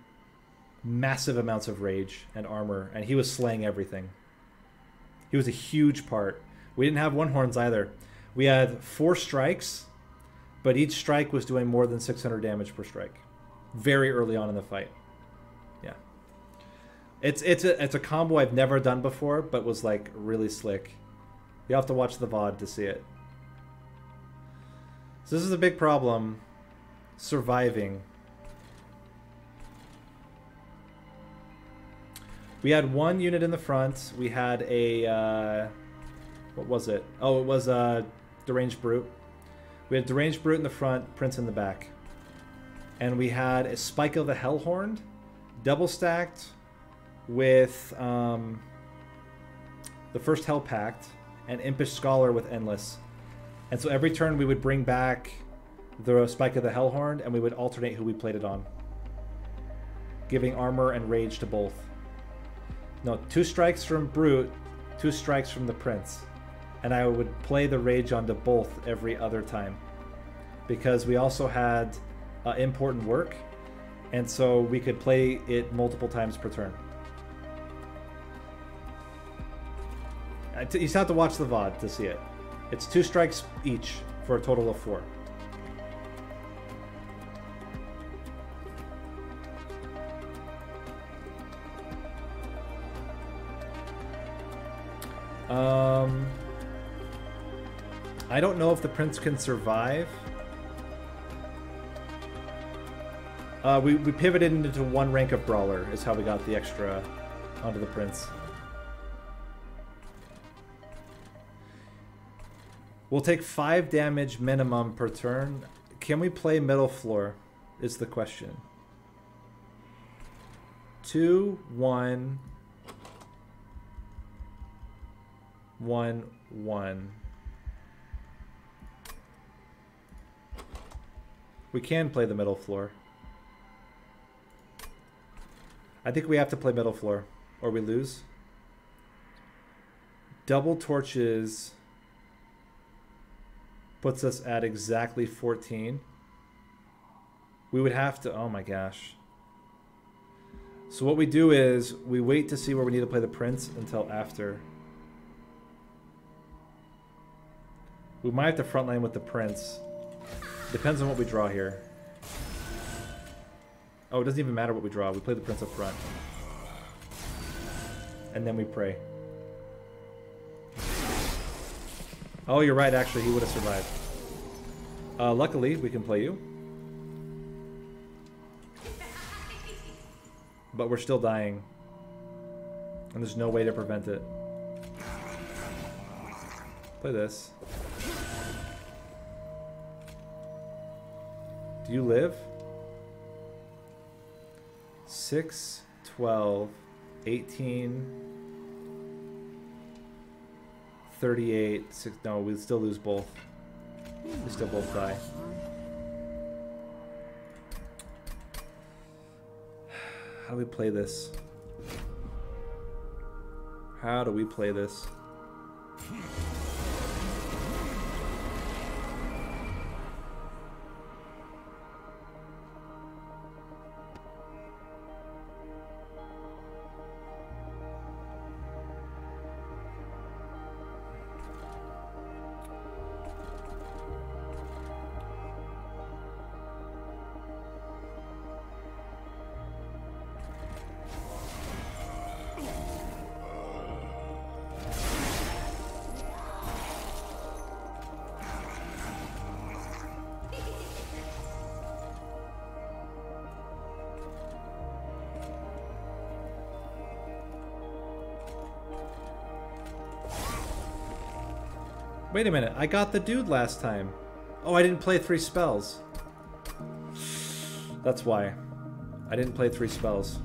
massive amounts of rage and armor, and he was slaying everything. He was a huge part. We didn't have one horns either. We had four strikes but each strike was doing more than 600 damage per strike very early on in the fight. Yeah. It's it's a it's a combo I've never done before, but was like really slick. You have to watch the VOD to see it. So this is a big problem. Surviving. We had one unit in the front. We had a uh, what was it? Oh, it was a deranged brute. We had Deranged Brute in the front, Prince in the back. And we had a Spike of the Hellhorned, double stacked with um, the first Hell Pact and Impish Scholar with Endless. And so every turn we would bring back the Spike of the Hellhorned and we would alternate who we played it on. Giving armor and rage to both. No, two strikes from Brute, two strikes from the Prince and I would play the rage onto both every other time because we also had uh, Imp-portant Work, and so we could play it multiple times per turn. You just have to watch the VOD to see it. It's two strikes each for a total of four. Um... I don't know if the prince can survive. Uh, we, we pivoted into one rank of brawler is how we got the extra onto the prince. We'll take five damage minimum per turn. Can we play middle floor is the question. Two, one, one, one. We can play the middle floor. I think we have to play middle floor or we lose. Double torches puts us at exactly 14. We would have to, oh my gosh. So what we do is we wait to see where we need to play the prince until after. We might have to front frontline with the prince. Depends on what we draw here. Oh, it doesn't even matter what we draw. We play the prince up front. And then we pray. Oh, you're right, actually. He would have survived. Uh, luckily, we can play you. But we're still dying. And there's no way to prevent it. Play this. Do you live? 6, 12, 18, 38, 6, no, we still lose both. We still both die. How do we play this? How do we play this? Wait a minute, I got the dude last time. Oh, I didn't play three spells. That's why. I didn't play three spells.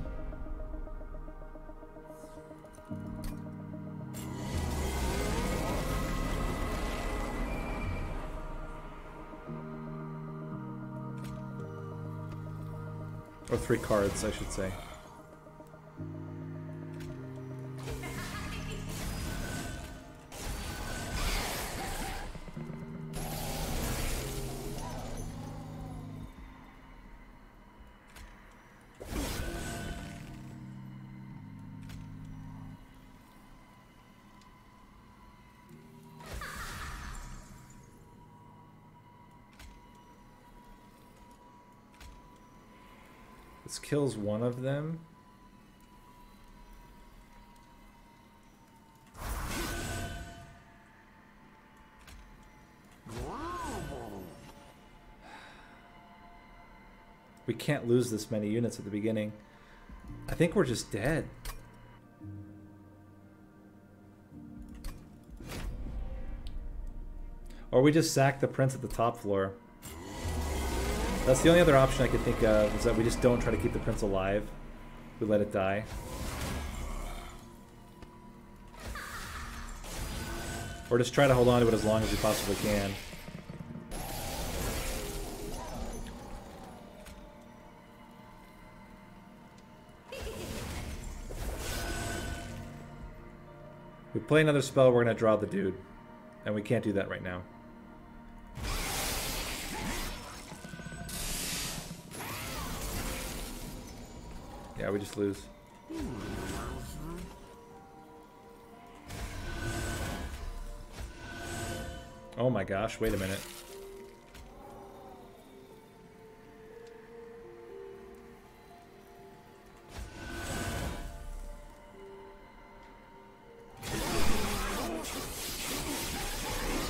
Or three cards, I should say. One of them. We can't lose this many units at the beginning. I think we're just dead. Or we just sack the prince at the top floor. That's the only other option I could think of, is that we just don't try to keep the prince alive. We let it die. Or just try to hold on to it as long as we possibly can. We play another spell, we're going to draw the dude. And we can't do that right now. We just lose. Oh my gosh, wait a minute.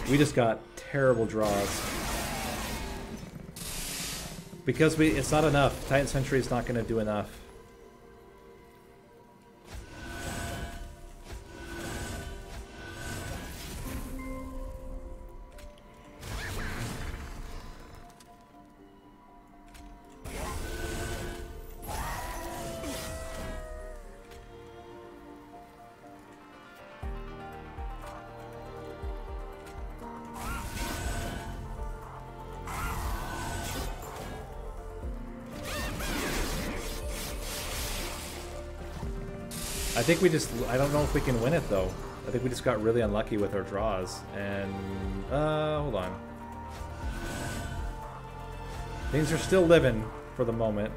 We just got terrible draws. Because we it's not enough. Titan Sentry is not going to do enough. I think we just, I don't know if we can win it though. I think we just got really unlucky with our draws. And, uh, hold on. Things are still living for the moment.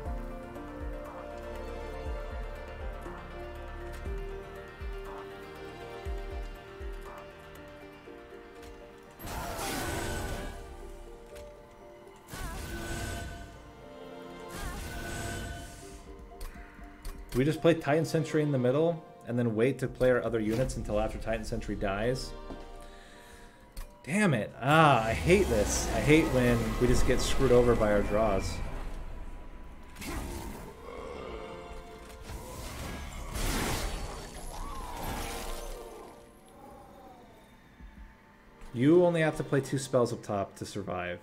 Play Titan Sentry in the middle and then wait to play our other units until after Titan Sentry dies? Damn it. Ah, I hate this. I hate when we just get screwed over by our draws. You only have to play two spells up top to survive.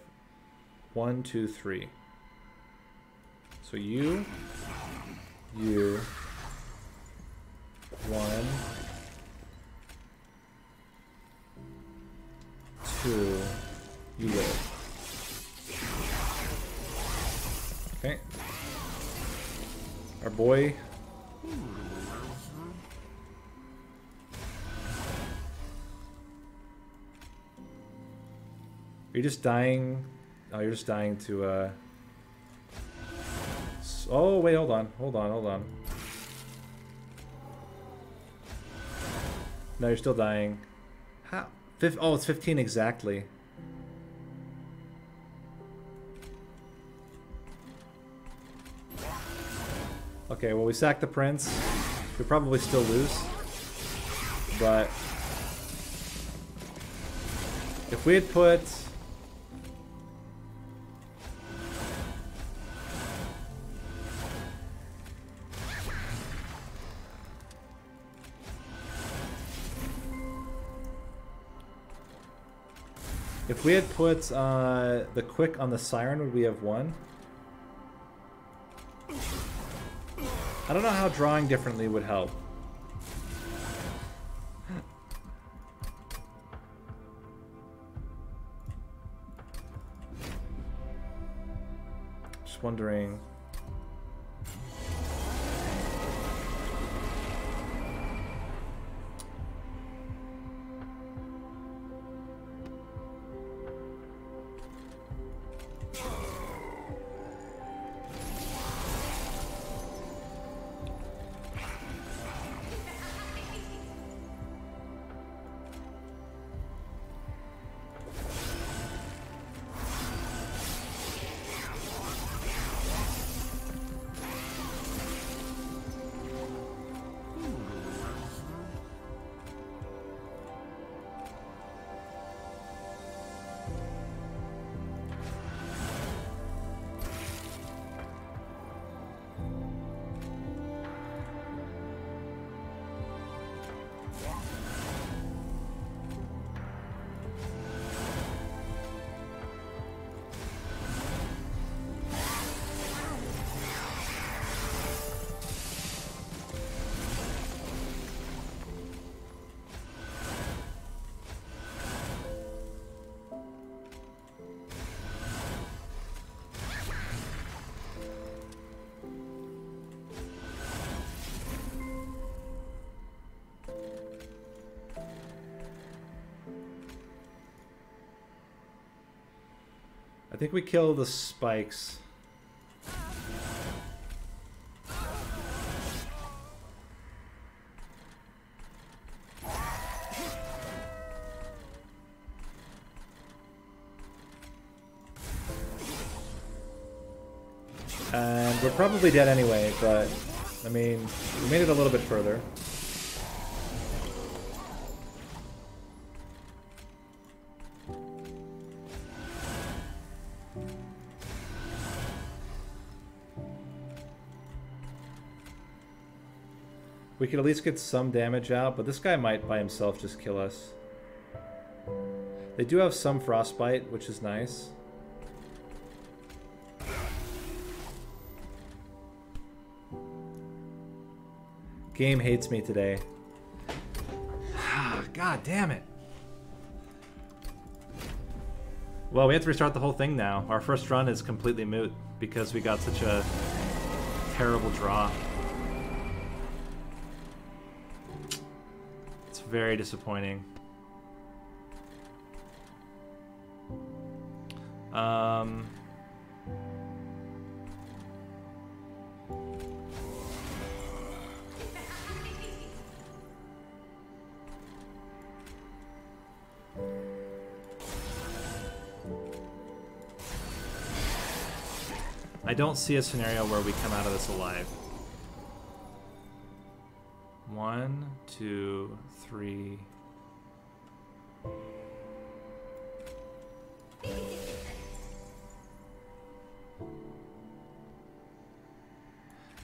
One, two, three. So you, you, one, two, you live. Okay. Our boy. Are you just dying? Oh, you're just dying to, uh... Oh, wait, hold on. Hold on, hold on. No, you're still dying. How? Fif oh, it's 15 exactly. Okay, well, we sack the prince. We probably still lose. But... If we had put... If we had put uh, the quick on the siren, would we have won? I don't know how drawing differently would help. Just wondering... think we kill the spikes. And we're probably dead anyway, but, I mean, we made it a little bit further. Could at least get some damage out, but this guy might by himself just kill us. They do have some frostbite, which is nice. Game hates me today. [sighs] God damn it. Well, we have to restart the whole thing now. Our first run is completely moot because we got such a terrible draw. Very disappointing. Um... I don't see a scenario where we come out of this alive. One, two, three.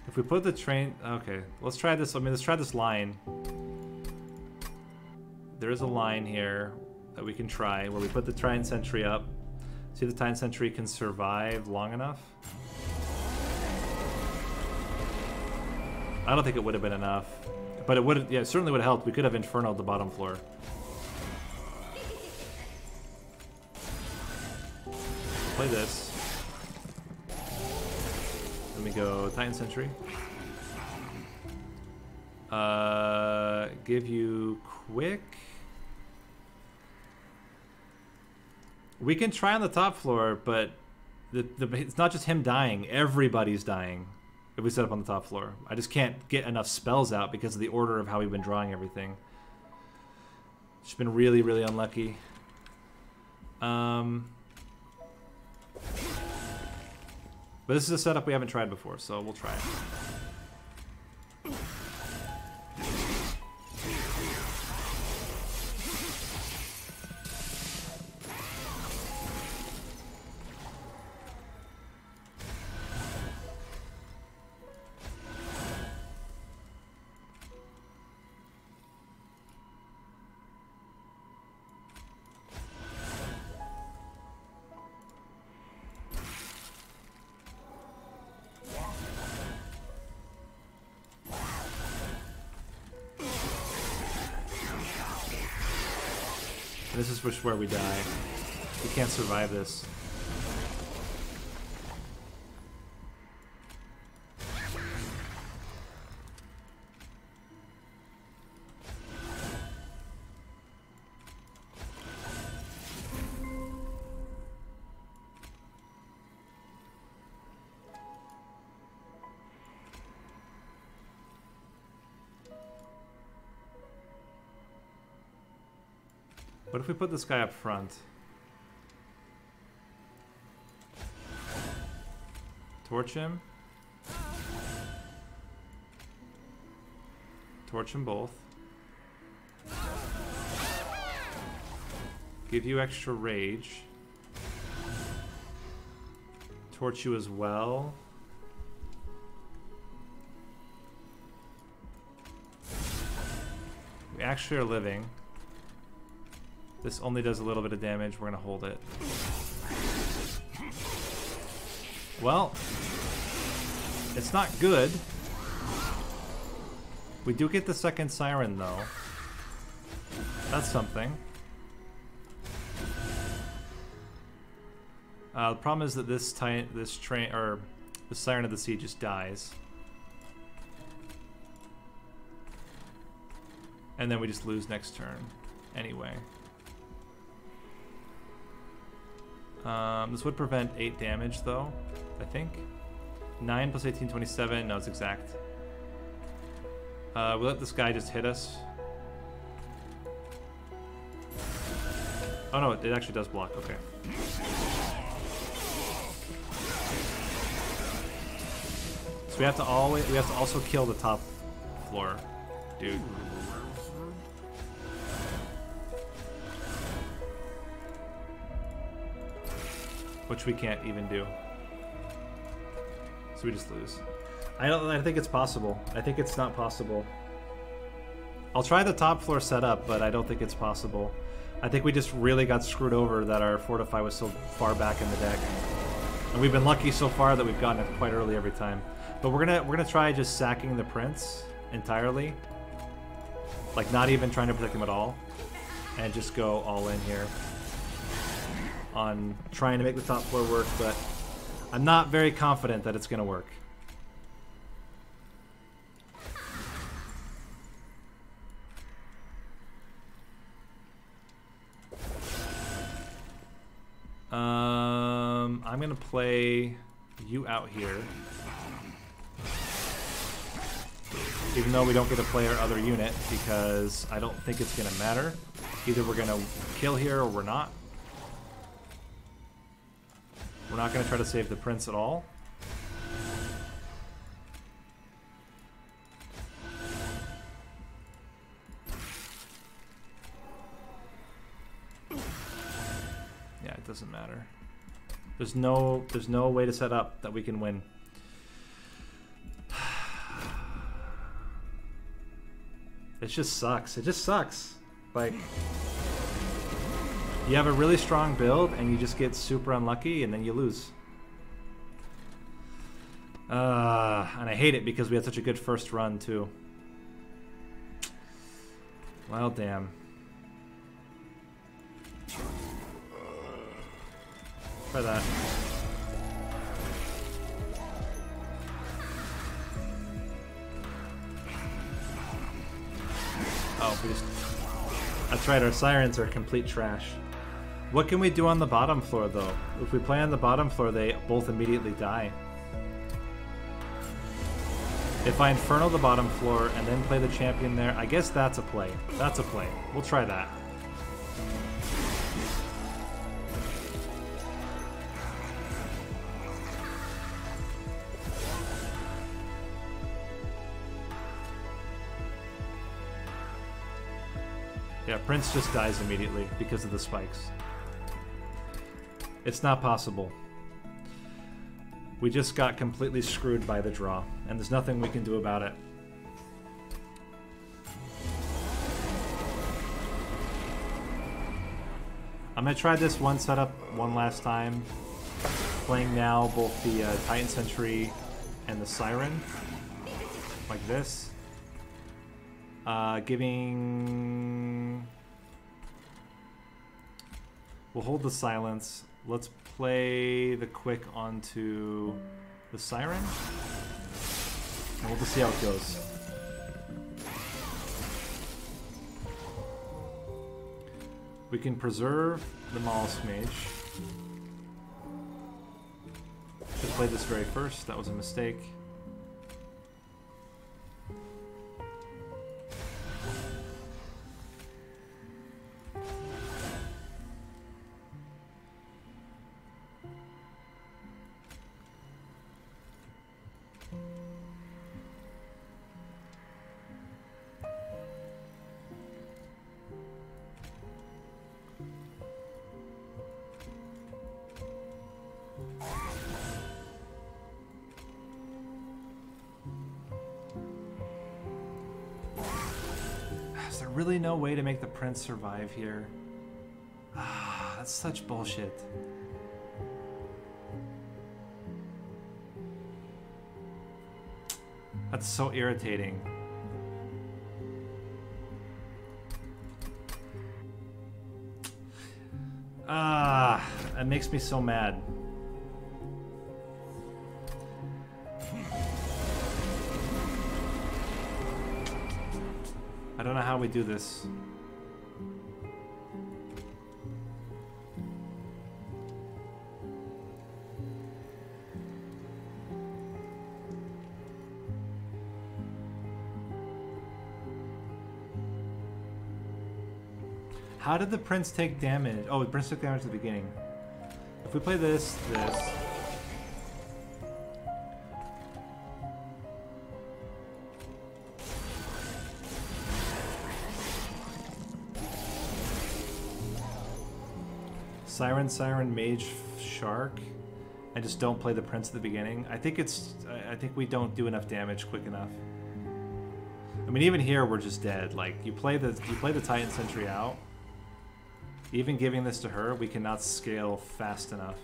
If we put the train, okay, let's try this. I mean, let's try this line. There is a line here that we can try where we put the Titan Sentry up. See if the Titan Sentry can survive long enough. I don't think it would have been enough. But it would yeah, it certainly would have helped. We could have Inferno the bottom floor. Play this. Let me go Titan Sentry. Uh, give you quick. We can try on the top floor, but the, the, it's not just him dying. Everybody's dying if we set up on the top floor. I just can't get enough spells out because of the order of how we've been drawing everything. It's been really, really unlucky. Um, but this is a setup we haven't tried before, so we'll try it. Where we die. We can't survive this. If we put this guy up front? Torch him. Torch them both. Give you extra rage. Torch you as well. We actually are living. This only does a little bit of damage. We're going to hold it. Well, it's not good. We do get the second siren, though. That's something. Uh, the problem is that this this train or the siren of the sea just dies, and then we just lose next turn. Anyway. Um, this would prevent 8 damage, though, I think. 9 plus 18, 27. No, it's exact. Uh, we let this guy just hit us. Oh no, it actually does block. Okay. So we have to always we have to also kill the top floor, dude. Which we can't even do. So we just lose. I don't. I think it's possible. I think it's not possible. I'll try the top floor setup, but I don't think it's possible. I think we just really got screwed over that our fortify was so far back in the deck, and we've been lucky so far that we've gotten it quite early every time. But we're gonna we're gonna try just sacking the prince entirely, like not even trying to protect him at all, and just go all in here on trying to make the top floor work, but I'm not very confident that it's going to work. Um, I'm going to play you out here. Even though we don't get to play our other unit, because I don't think it's going to matter. Either we're going to kill here or we're not. We're not going to try to save the prince at all. Yeah, it doesn't matter. There's no there's no way to set up that we can win. [sighs] It just sucks. It just sucks. Like you have a really strong build and you just get super unlucky and then you lose. Uh, and I hate it because we had such a good first run too. Well, damn. Try that. Oh, we just... That's right, our sirens are complete trash. What can we do on the bottom floor, though? If we play on the bottom floor, they both immediately die. If I Inferno the bottom floor and then play the champion there, I guess that's a play. That's a play. We'll try that. Yeah, Prince just dies immediately because of the spikes. It's not possible. We just got completely screwed by the draw, and there's nothing we can do about it. I'm gonna try this one setup one last time. Playing now both the uh, Titan Sentry and the Siren, like this. Uh, giving... We'll hold the silence. Let's play the quick onto the Siren. And we'll just see how it goes. We can preserve the Mollusk Mage. Should play this very first. That was a mistake. Prince survive here? Ah, that's such bullshit. That's so irritating. Ah, it makes me so mad. I don't know how we do this. How did the prince take damage? Oh, the prince took damage at the beginning. If we play this, this. Siren, Siren, Mage, Shark. I just don't play the Prince at the beginning. I think it's. I think we don't do enough damage quick enough. I mean, even here we're just dead. Like you play the you play the Titan Sentry out. Even giving this to her, we cannot scale fast enough.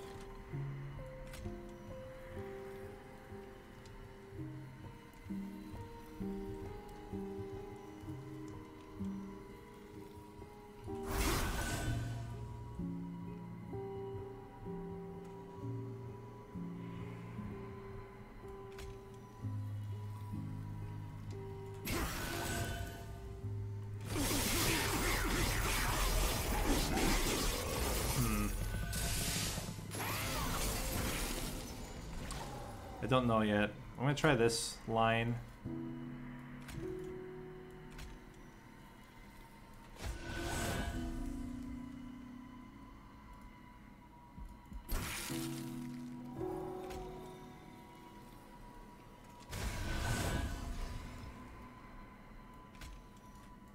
Don't know yet. I'm gonna try this line.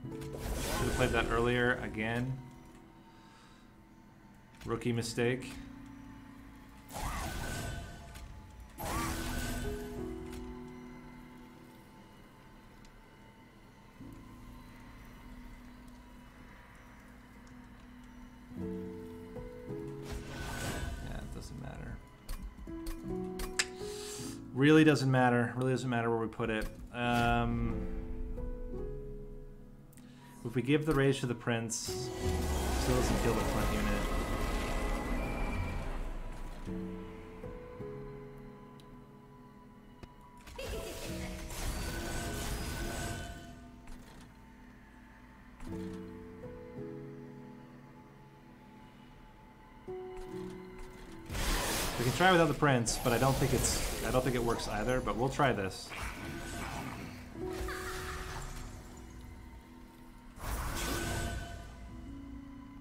Should have played that earlier again. Rookie mistake. Doesn't matter. Really doesn't matter where we put it. Um, if we give the rage to the prince, still doesn't kill the front unit. We can try without the prince, but I don't think it's I don't think it works either, but we'll try this.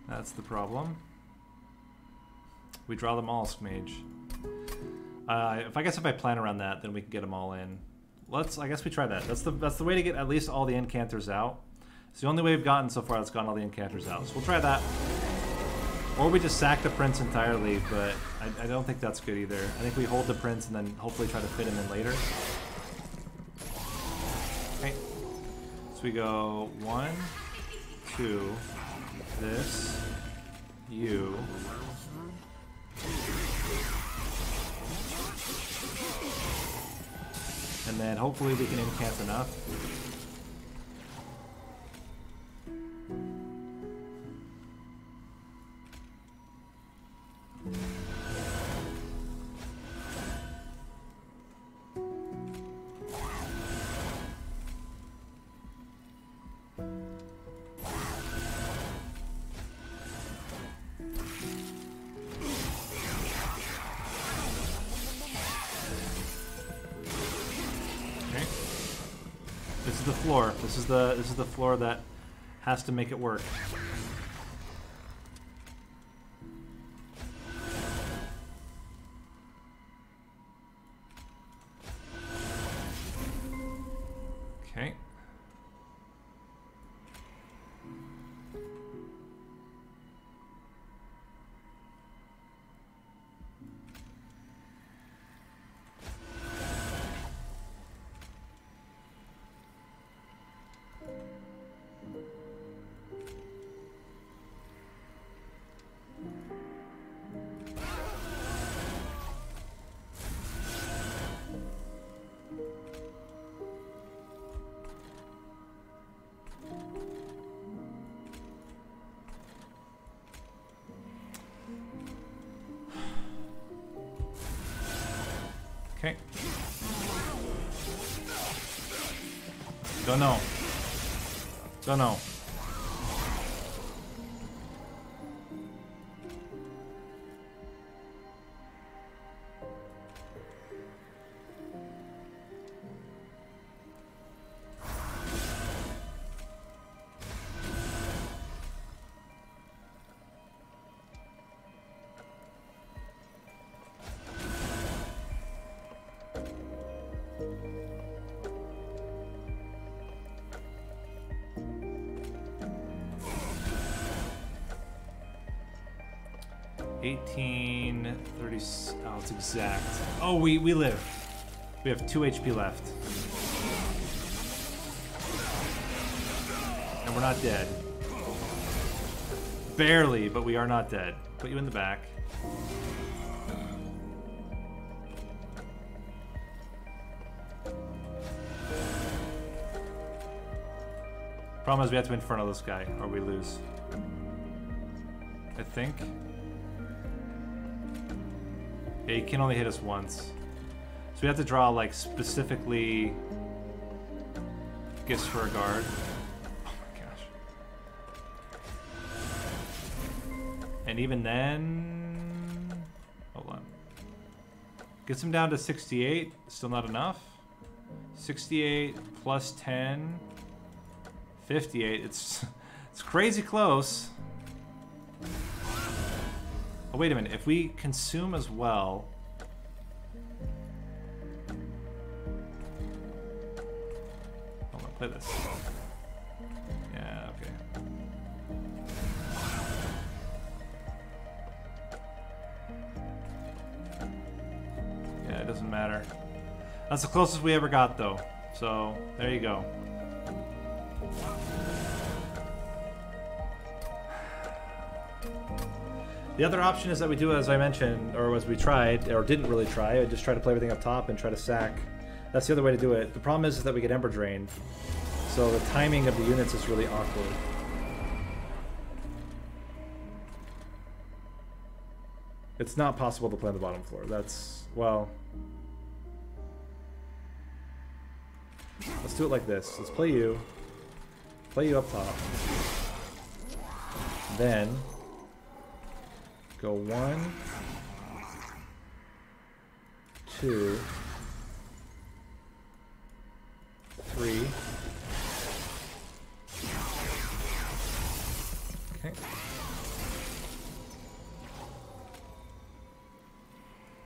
That's the problem. We draw them all, Mage. Uh, if I guess if I plan around that, then we can get them all in. Let's. I guess we try that. That's the that's the way to get at least all the incanters out. It's the only way we've gotten so far that's gotten all the incanters out. So we'll try that. Or we just sack the prince entirely, but I, I don't think that's good either. I think we hold the prince and then hopefully try to fit him in later. Okay. So we go one, two, this, you. And then hopefully we can incant enough. This is the floor. This is the this is the floor that has to make it work. It's exact. Oh, we we live. We have two HP left, and we're not dead. Barely, but we are not dead. Put you in the back. Problem is we have to Inferno this guy, or we lose. I think. He can only hit us once. So we have to draw, like, specifically gifts for a guard. Oh my gosh. And even then... Hold on. Gets him down to 68. Still not enough. 68 plus 10. 58. It's, [laughs] it's crazy close. Oh, wait a minute. If we consume as well... I'm play this. Yeah, okay. Yeah, it doesn't matter. That's the closest we ever got, though. So, there you go. The other option is that we do as I mentioned, or as we tried, or didn't really try, I just try to play everything up top and try to sack. That's the other way to do it. The problem is, is that we get Ember Drained. So the timing of the units is really awkward. It's not possible to play on the bottom floor. That's, well... Let's do it like this. Let's play you. Play you up top. Then go one, two, three. Okay.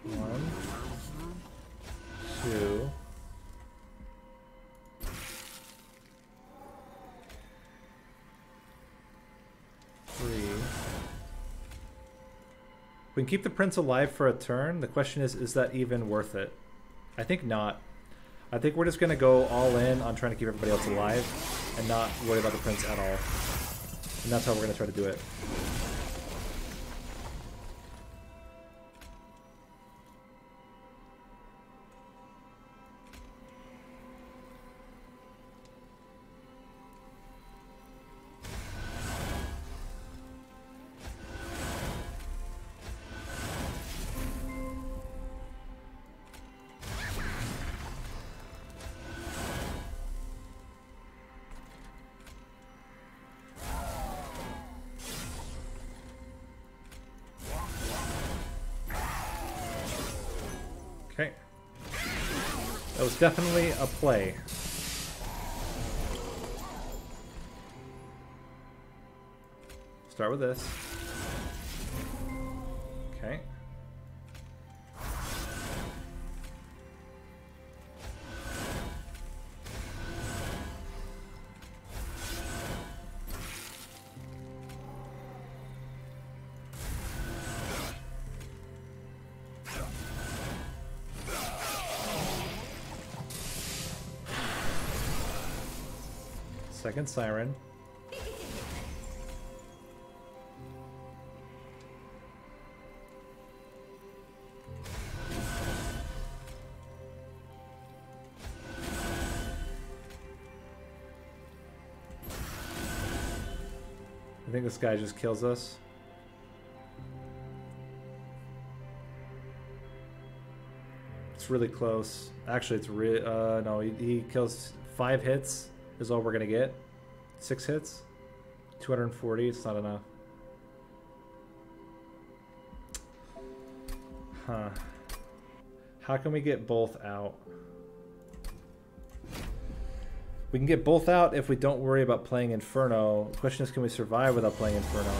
One, two, We can keep the prince alive for a turn. The question is, is that even worth it? I think not. I think we're just going to go all in on trying to keep everybody else alive and not worry about the prince at all. And that's how we're going to try to do it. That was definitely a play. Start with this. Siren. I think this guy just kills us. It's really close. Actually, it's really, uh, no, he, he kills five hits is all we're gonna get. Six hits, 240. It's not enough. Huh. How can we get both out? We can get both out if we don't worry about playing Inferno. The question is, can we survive without playing Inferno?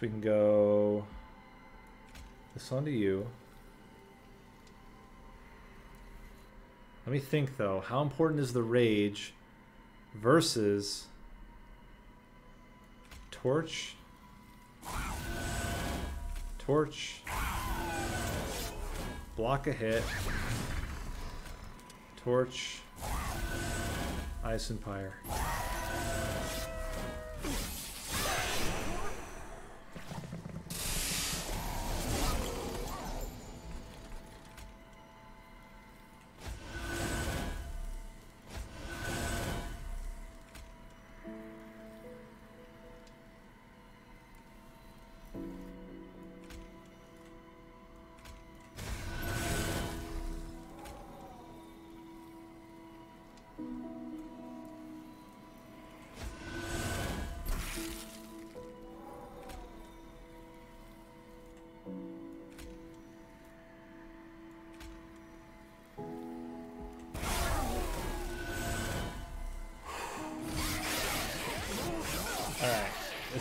We can go this onto you. Let me think though. How important is the rage versus Torch. Torch. Block a hit. Torch. Ice and Pyre.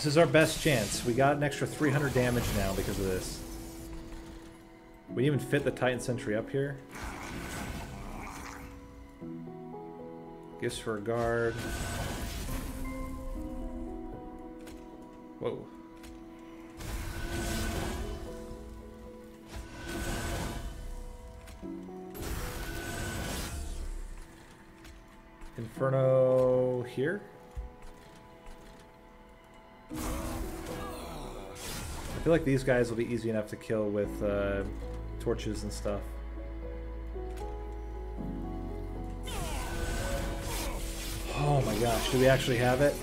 Is our best chance. We got an extra 300 damage now because of this. We even fit the Titan Sentry up here. Gifts for a guard. Feel like these guys will be easy enough to kill with uh, torches and stuff. Oh my gosh, do we actually have it?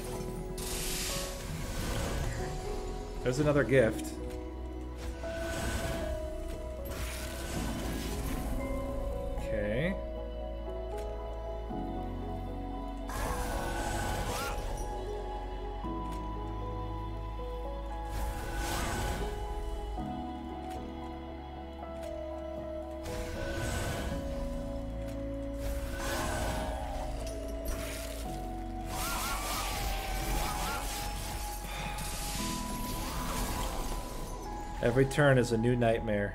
There's another gift. Every turn is a new nightmare.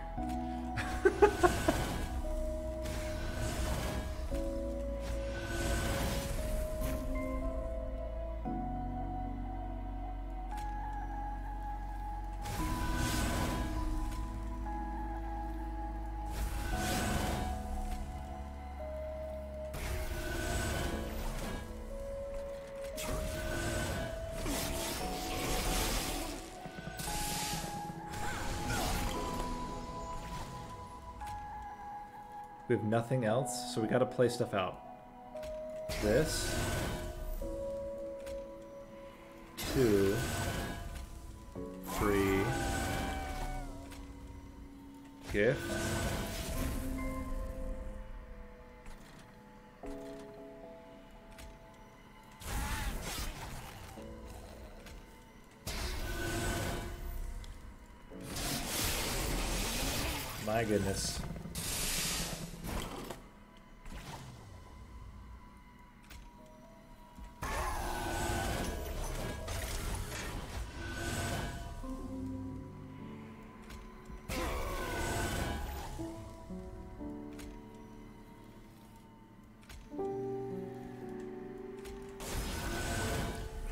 We have nothing else, so we gotta play stuff out. This. Two. Three. Gift. My goodness.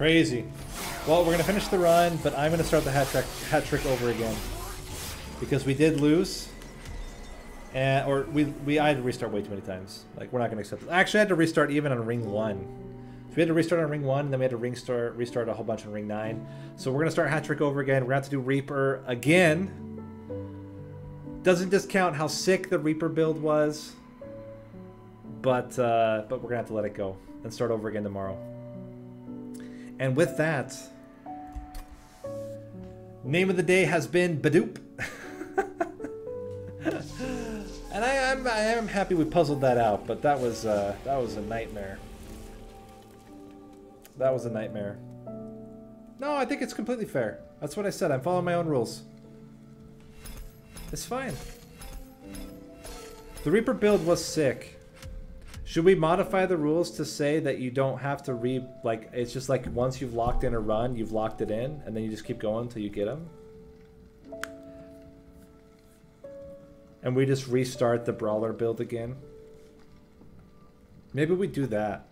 Crazy. Well, we're to finish the run, but I'm to start the hat trick, hat trick over again. Because we did lose. And, or we, we I had to restart way too many times. Like, we're not to accept it. Actually, I had to restart even on ring 1. So we had to restart on ring 1, and then we had to ring start, restart a whole bunch on ring 9. So we're to start hat trick over again. We're to have to do Reaper again. Doesn't discount how sick the Reaper build was. But, uh, but we're to have to let it go and start over again tomorrow. And with that, name of the day has been Badoop. [laughs] and I am I am happy we puzzled that out, but that was uh, that was a nightmare. That was a nightmare. No, I think it's completely fair. That's what I said. I'm following my own rules. It's fine. The Reaper build was sick. Should we modify the rules to say that you don't have to re like it's just like once you've locked in a run, you've locked it in, and then you just keep going until you get them? And we just restart the brawler build again? Maybe we do that.